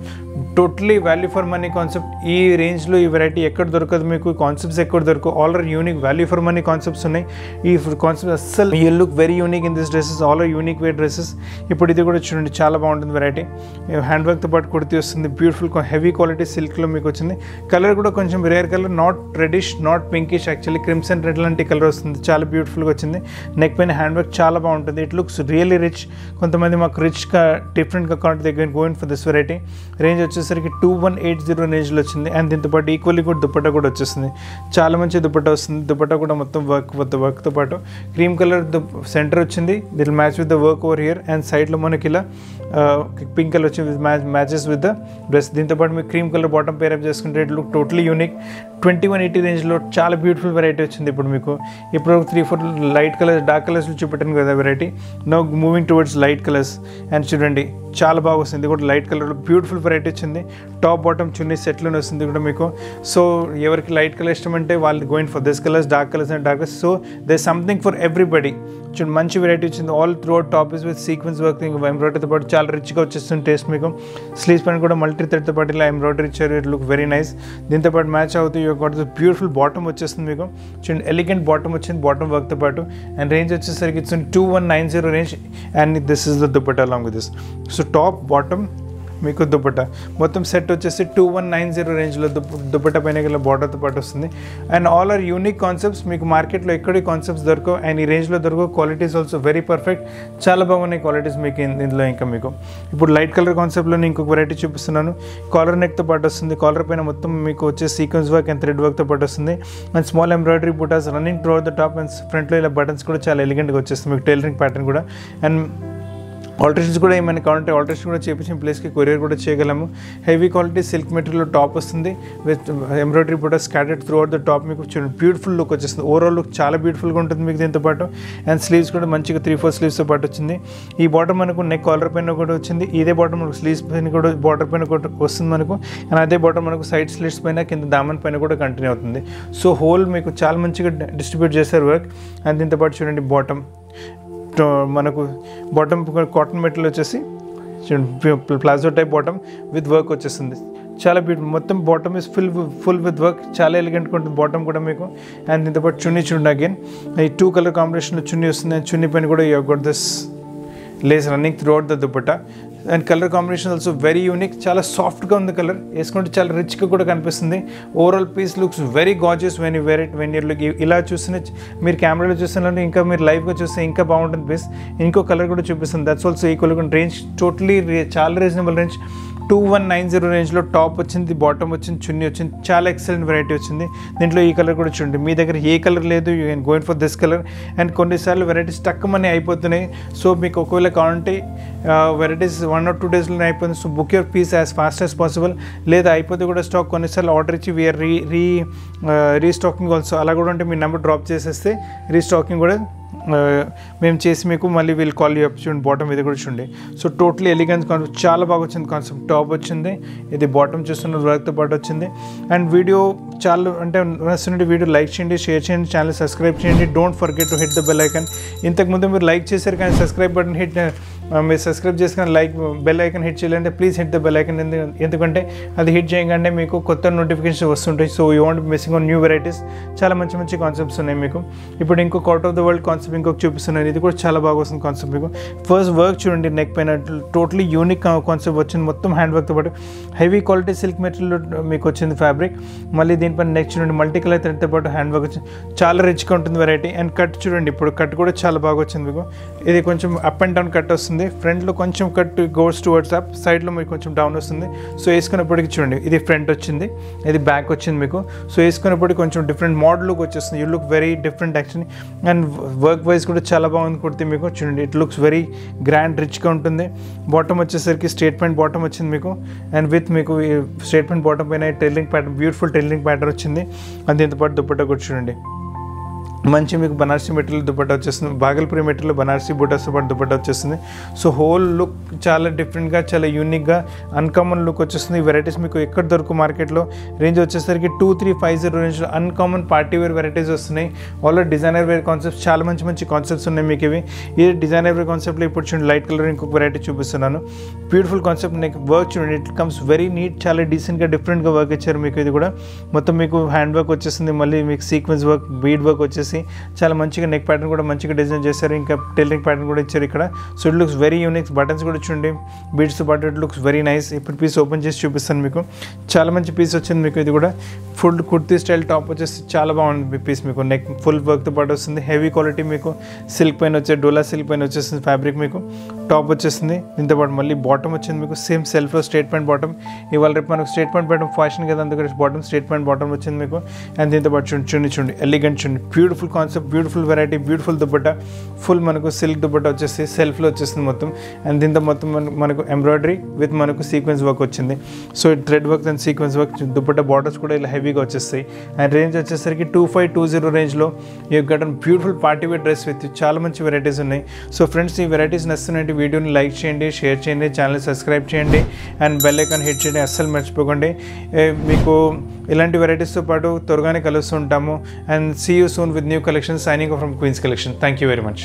Totally value for money concept ఈ రేంజ్లో ఈ వెరైటీ ఎక్కడ దొరకదు మీకు? కాన్సెప్ట్స్ ఎక్కడ దొరకవు? All are unique value for money concepts ఉన్నాయి. ఈ కాన్సెప్ట్ అస్సలు you look very unique in this dresses all are unique way dresses ఇప్పుడు ఇది కూడా చూడండి చాలా బాగుంటుంది వెరైటీ హ్యాండ్ వర్క్తో పాటు కుర్తి వస్తుంది. బ్యూటిఫుల్ హెవీ క్వాలిటీ సిల్క్లో మీకు వచ్చింది. కలర్ కూడా కొంచెం rare colour not reddish not pinkish actually crimson red లాంటి కలర్ వస్తుంది. చాలా బ్యూటిఫుల్గా వచ్చింది. నెక్ పైన హ్యాండ్ వర్క్ చాలా బాగుంటుంది. ఇట్ లుక్స్ రియల్లీ రిచ్ కొంతమంది మాకు రిచ్గా డిఫరెంట్గా కాంటే దగ్గర going for this variety range వచ్చేసి వచ్చేసరికి టూ వన్ ఎయిట్ జీరో రేంజ్లో వచ్చింది. అండ్ దీంతో పాటు ఈక్వల్లీ కూడా దుపట్టా కూడా వచ్చేస్తుంది చాలా మంచి దుపట్టా వస్తుంది. దుపట్టా కూడా మొత్తం వర్క్ విత్ వర్క్తో పాటు. క్రీమ్ కలర్ సెంటర్ వచ్చింది. Dil match with the work over here and సైడ్లో మనకి ఇలా పింక్ కలర్ వచ్చి match matches with the dress దీంతో పాటు మీకు cream colour bottom pair up చేసుకుంటే it look totally unique twenty one eighty రేంజ్లో చాలా బ్యూటిఫుల్ వెరైటీ వచ్చింది ఇప్పుడు మీకు. ఇప్పుడు three four light colours dark colours చూపెట్టాను కదా variety no moving towards light colours and చూడండి చాలా బాగా వస్తుంది. కూడా లైట్ కలర్లో బ్యూటిఫుల్ వెరైటీ వచ్చింది. టాప్ బాటమ్ చున్నీ సెట్లోనే వస్తుంది కూడా మీకు. సో ఎవరికి లైట్ కలర్ ఇష్టం అంటే వాళ్ళు going for this colours dark colours and dark so they something for everybody చూడండి మంచి వెరైటీ వచ్చింది. All throughout top with sequence work ఎంబ్రాయిడరీతో పాటు చాలా రిచ్గా వచ్చేస్తుంది టేస్ట్ మీకు. స్లీవ్స్ పైన కూడా మల్టీ థ్రెడ్తో పాటు ఇలా ఎంబ్రాయిడరీ ఇచ్చారు. ఇట్ లుక్ వెరీ నైస్ దీంతో పాటు మ్యాచ్ అవుతూ యూ గాట్ బ్యూటిఫుల్ బాటమ్ వచ్చేస్తుంది మీకు. చూడండి ఎలిగెంట్ బాటమ్ వచ్చింది బాటమ్ వర్క్తో పాటు. అండ్ రేంజ్ వచ్చేసరికి it's two one nine zero range and this is the dupatta along with this so top bottom మీకు దుపట్టా మొత్తం సెట్ వచ్చేసి టూ వన్ నైన్ జీరో రేంజ్లో దుప్పట్ట దుపట్టా పైన గల బార్డర్తో పాటు వస్తుంది. And all are unique concepts మీకు మార్కెట్లో ఎక్కడ కాన్సెప్ట్స్ దొరకవు. అండ్ ఈ రేంజ్లో దొరకవు. క్వాలిటీస్ ఆల్సో వెరీ పర్ఫెక్ట్ చాలా బాగున్నాయి క్వాలిటీస్ మీకు ఇందులో ఇంకా మీకు. ఇప్పుడు లైట్ కలర్ కాన్సెప్ట్లో నేను ఇంకొక వెరైటీ చూపిస్తున్నాను. కాలర్ నెక్తో పాటు వస్తుంది. కాలర్ పైన మొత్తం మీకు వచ్చే సీక్వెన్స్ వర్క్ అండ్ థ్రెడ్ వర్క్తో పాటు వస్తుంది. And small embroidery butas running through the top and ఫ్రంట్లో ఇలా బటన్స్ కూడా చాలా ఎలిగెంట్గా వచ్చేస్తుంది మీకు టైలరింగ్ ప్యాటర్న్ కూడా. అండ్ ఆల్టరేషన్స్ కూడా ఏమైనా కావాలంటే ఆల్టరేషన్ కూడా చేపించిన ప్లేస్కి కొరియర్ కూడా చేయగలము. Heavy quality silk material top వస్తుంది. విత్ ఎంబ్రాయిడరీ కూడా scattered throughout the top మీకు చూడండి బ్యూటిఫుల్ లుక్ వచ్చేస్తుంది. ఓవరాల్ లుక్ చాలా బ్యూటిఫుల్గా ఉంటుంది మీకు దీంతో పాటు. అండ్ స్లీవ్స్ కూడా మంచిగా త్రీ ఫోర్ స్లీవ్స్తో పాటు వచ్చింది. ఈ బాటమ్ మనకు నెక్ కాలర్ పైన కూడా వచ్చింది. ఇదే బాటమ్ మనకు స్లీవ్స్ పైన కూడా బార్డర్ పైన కూడా వస్తుంది మనకు. అండ్ అదే బాటమ్ మనకు సైడ్ స్లీవ్స్ పైన కింద దామన్ పైన కూడా కంటిన్యూ అవుతుంది. సో హోల్ మీకు చాలా మంచిగా డిస్ట్రిబ్యూట్ చేశారు వర్క్ అండ్ దీంతో పాటు చూడండి బాటమ్ మనకు బాటమ్ కాటన్ మెటీరియల్ వచ్చేసి palazzo type bottom with work వచ్చేస్తుంది. చాలా బ్యూటిఫుల్ మొత్తం bottom is full full with work చాలా ఎలిగెంట్గా ఉంటుంది బాటమ్ కూడా మీకు. అండ్ దీంతో పాటు చున్నీ చూడండి అగైన్ ఈ టూ కలర్ కాంబినేషన్లో చున్నీ వస్తుంది. అండ్ చున్నీ పైన కూడా you got this lace running throughout the dupatta and colour combination also very unique చాలా సాఫ్ట్గా ఉంది కలర్ వేసుకుంటే చాలా రిచ్గా కూడా కనిపిస్తుంది. Overall piece looks very gorgeous when you very when you look ఇలా చూసిన మీరు కెమెరాలో చూసినట్టు ఇంకా మీరు లైవ్గా చూస్తే ఇంకా బాగుంటుంది పీస్ ఇంకో కలర్ కూడా చూపిస్తుంది. That's also equal range totally చాలా reasonable range two one nine zero రేంజ్లో టాప్ వచ్చింది బాటమ్ వచ్చింది చున్నీ వచ్చింది చాలా ఎక్సలెంట్ వెరైటీ వచ్చింది. దీంట్లో ఈ కలర్ కూడా చూడండి. మీ దగ్గర ఏ కలర్ లేదు you can going for this colour and కొన్నిసార్లు వెరైటీస్ టక్కుమని అయిపోతున్నాయి. సో మీకు ఒకవేళ కావాలంటే వెరైటీస్ వన్ ఆర్ టూ డేస్లోనే అయిపోతుంది. So book your piece as fast as possible లేదా అయిపోతే కూడా స్టాక్ కొన్నిసార్లు ఆర్డర్ ఇచ్చి we're re re restocking also అలా కూడా ఉంటే మీ నెంబర్ డ్రాప్ చేసేస్తే రీస్టాకింగ్ కూడా మేము చేసి మీకు మళ్ళీ వీళ్ళు కాల్ అప్ చూడండి బాటమ్ ఇది కూడా చూడండి. సో టోటలీ ఎలిగెన్స్ కాన్సెప్ట్ చాలా బాగా వచ్చింది కాన్సెప్ట్ టాప్ వచ్చింది ఇది బాటమ్ చూస్తున్న వర్క్తో పాటు వచ్చింది. అండ్ వీడియో చాలా అంటే నచ్చినట్టు వీడియో లైక్ చేయండి షేర్ చేయండి ఛానల్ సబ్స్క్రైబ్ చేయండి. Don't forget to hit the bell icon ఇంతకుముందు మీరు లైక్ చేశారు కానీ సబ్స్క్రైబ్ బటన్ హిట్ మీరు సబ్స్క్రైబ్ చేసుకుని లైక్ బెల్ ఐకన్ హిట్ చేయాలంటే please hit the bell icon ఎందుకంటే అది హిట్ చేయగానే మీకు కొత్త నోటిఫికేషన్ వస్తుంటాయి. So you want missing on new varieties చాలా మంచి మంచి కాన్సెప్ట్స్ ఉన్నాయి మీకు. ఇప్పుడు ఇంకొక out of the world concept ఇంకొక చూపిస్తున్నాను. ఇది కూడా చాలా బాగా వస్తుంది కాన్సెప్ట్ మీకు. ఫస్ట్ వర్క్ చూడండి నెక్ పైన. టోటలీ యూనిక్ కాన్సెప్ట్ వచ్చింది. మొత్తం హ్యాండ్ వర్క్తో పాటు. హెవీ క్వాలిటీ సిల్క్ మెటీరియల్ మీకు వచ్చింది ఫ్యాబ్రిక్ మళ్ళీ దీనిపైన నెక్ చూడండి. మల్టీ కలర్ థ్రెడ్తో పాటు హ్యాండ్ వర్క్ వచ్చింది. చాలా రిచ్గా ఉంటుంది వెరైటీ అండ్ కట్ చూడండి. ఇప్పుడు కట్ కూడా చాలా బాగా వచ్చింది మీకు. ఇది కొంచెం అప్ అండ్ డౌన్ కట్ వస్తుంది. ఫ్రంట్లో కొంచెం కట్ గోడ్స్ టువర్డ్స్ అప్ సైడ్లో మీకు కొంచెం డౌన్ వస్తుంది. సో వేసుకున్నప్పటికి చూడండి ఇది ఫ్రంట్ వచ్చింది ఇది బ్యాక్ వచ్చింది మీకు. సో వేసుకున్నప్పటికి కొంచెం డిఫరెంట్ మోడల్ లుక్ వచ్చేస్తుంది. You look very different actually and work wise కూడా చాలా బాగుంది కుర్తి మీకు. చూడండి ఇట్ లుక్స్ వెరీ గ్రాండ్ రిచ్గా ఉంటుంది. బాటమ్ వచ్చేసరికి స్టేట్మెంట్ బాటమ్ వచ్చింది మీకు. అండ్ విత్ మీకు స్టేట్మెంట్ బాటమ్ పైన telling pattern beautiful telling pattern వచ్చింది. అది దీంతో దుప్పట్టా కూడా చూడండి. మంచి మీకు బనారసి మెటీరియల్ దుపట్టా వచ్చేస్తుంది. బాగల్పురి మెటీరియల్ బనారసి బుటాస్ పాటు దుపట్టా వచ్చేస్తుంది. సో హోల్ లుక్ చాలా డిఫరెంట్గా చాలా యూనిక్గా అన్కామన్ లుక్ వచ్చేస్తుంది. వెరైటీస్ మీకు ఎక్కడ దొరుకు మార్కెట్లో? రేంజ్ వచ్చేసరికి టూ త్రీ ఫైవ్ జీరో రేంజ్లో అన్కామన్ పార్టీ వేర్ వెరైటీస్ వస్తున్నాయి. ఆల్రెడీ డిజైనర్ వేర్ కాన్సెప్ట్స్ చాలా మంచి మంచి కాన్సెప్ట్స్ ఉన్నాయి మీకు ఇవి. ఈ డిజైనర్ వేర్ కాన్సెప్ట్లో ఇప్పుడు చూడండి లైట్ కలర్ ఇంకొక వెరైటీ చూపిస్తున్నాను. బ్యూటిఫుల్ కాన్సెప్ట్ నీకు వర్క్ చూడండి ఇట్ కమ్స్ వెరీ నీట్ చాలా డీసెంట్గా డిఫరెంట్గా వర్క్ ఇచ్చారు మీకు ఇది కూడా. మొత్తం మీకు హ్యాండ్ వర్క్ వచ్చేస్తుంది మళ్ళీ మీకు సీక్వెన్స్ వర్క్ బీడ్ వర్క్ వచ్చేసి చాలా మంచిగా నెక్ ప్యాటర్న్ కూడా మంచిగా డిజైన్ చేశారు. ఇంకా టైలరింగ్ ప్యాటర్న్ కూడా ఇచ్చారు ఇక్కడ. So it looks very unique buttons కూడా చూడండి బీడ్స్తో పాటు ఇట్ లుక్స్ వెరీ నైస్ ఇప్పుడు పీస్ ఓపెన్ చేసి చూపిస్తాను మీకు. చాలా మంచి పీస్ వచ్చింది మీకు ఇది కూడా. ఫుల్ కుర్తీ స్టైల్ టాప్ వచ్చేసి చాలా బాగుంది పీస్ మీకు. నెక్ ఫుల్ వర్క్తో పాటు వస్తుంది. హెవీ క్వాలిటీ మీకు. సిల్క్ పైన వచ్చే డోలా సిల్క్ పైన వచ్చేస్తుంది ఫ్యాబ్రిక్ మీకు. టాప్ వచ్చేస్తుంది. దీంతో పాటు మళ్ళీ బాటమ్ వచ్చింది మీకు. సేమ్ సెల్ఫ్లో స్టేట్ ప్యాంట్ బాటమ్ ఇవాళ రేపు మనకు స్టేట్ ప్యాంట్ బాటమ్ ఫ్యాషన్ కదా. అందుకని బాటమ్ స్టేట్ ప్యాంట్ బాటమ్ వచ్చింది మీకు. అండ్ దీంతో పాటు చూడండి చూడండి చూడండి. ఎలిగెంట్ చూడండి. Beautiful concept beautiful variety beautiful dupatta full మనకు సిల్క్ దుప్పట్ట వచ్చేసి సెల్ఫ్లో వచ్చేస్తుంది మొత్తం. అండ్ దీంతో మొత్తం మనకు- మనకు ఎంబ్రాయిడరీ విత్ మనకు సీక్వెన్స్ వర్క్ వచ్చింది. So thread work and sequence work dupatta borders కూడా ఇలా హెవీగా వచ్చేస్తాయి. అండ్ రేంజ్ వచ్చేసరికి టూ ఫైవ్ టూ జీరో రేంజ్లో ఈ గటన్ beautiful party wear dress with చాలా మంచి వెరైటీస్ ఉన్నాయి. సో ఫ్రెండ్స్ ఈ వెరైటీస్ నచ్చుతున్నాయి వీడియోని లైక్ చేయండి షేర్ చేయండి ఛానల్ సబ్స్క్రైబ్ చేయండి. అండ్ బెల్ ఐకాన్ హిట్ చేయండి అస్సలు మర్చిపోకండి. మీకు ఇలాంటి వెరైటీస్తో పాటు త్వరగానే కలుస్తుంటాము. And see you soon with new collection shining from queens collection thank you very much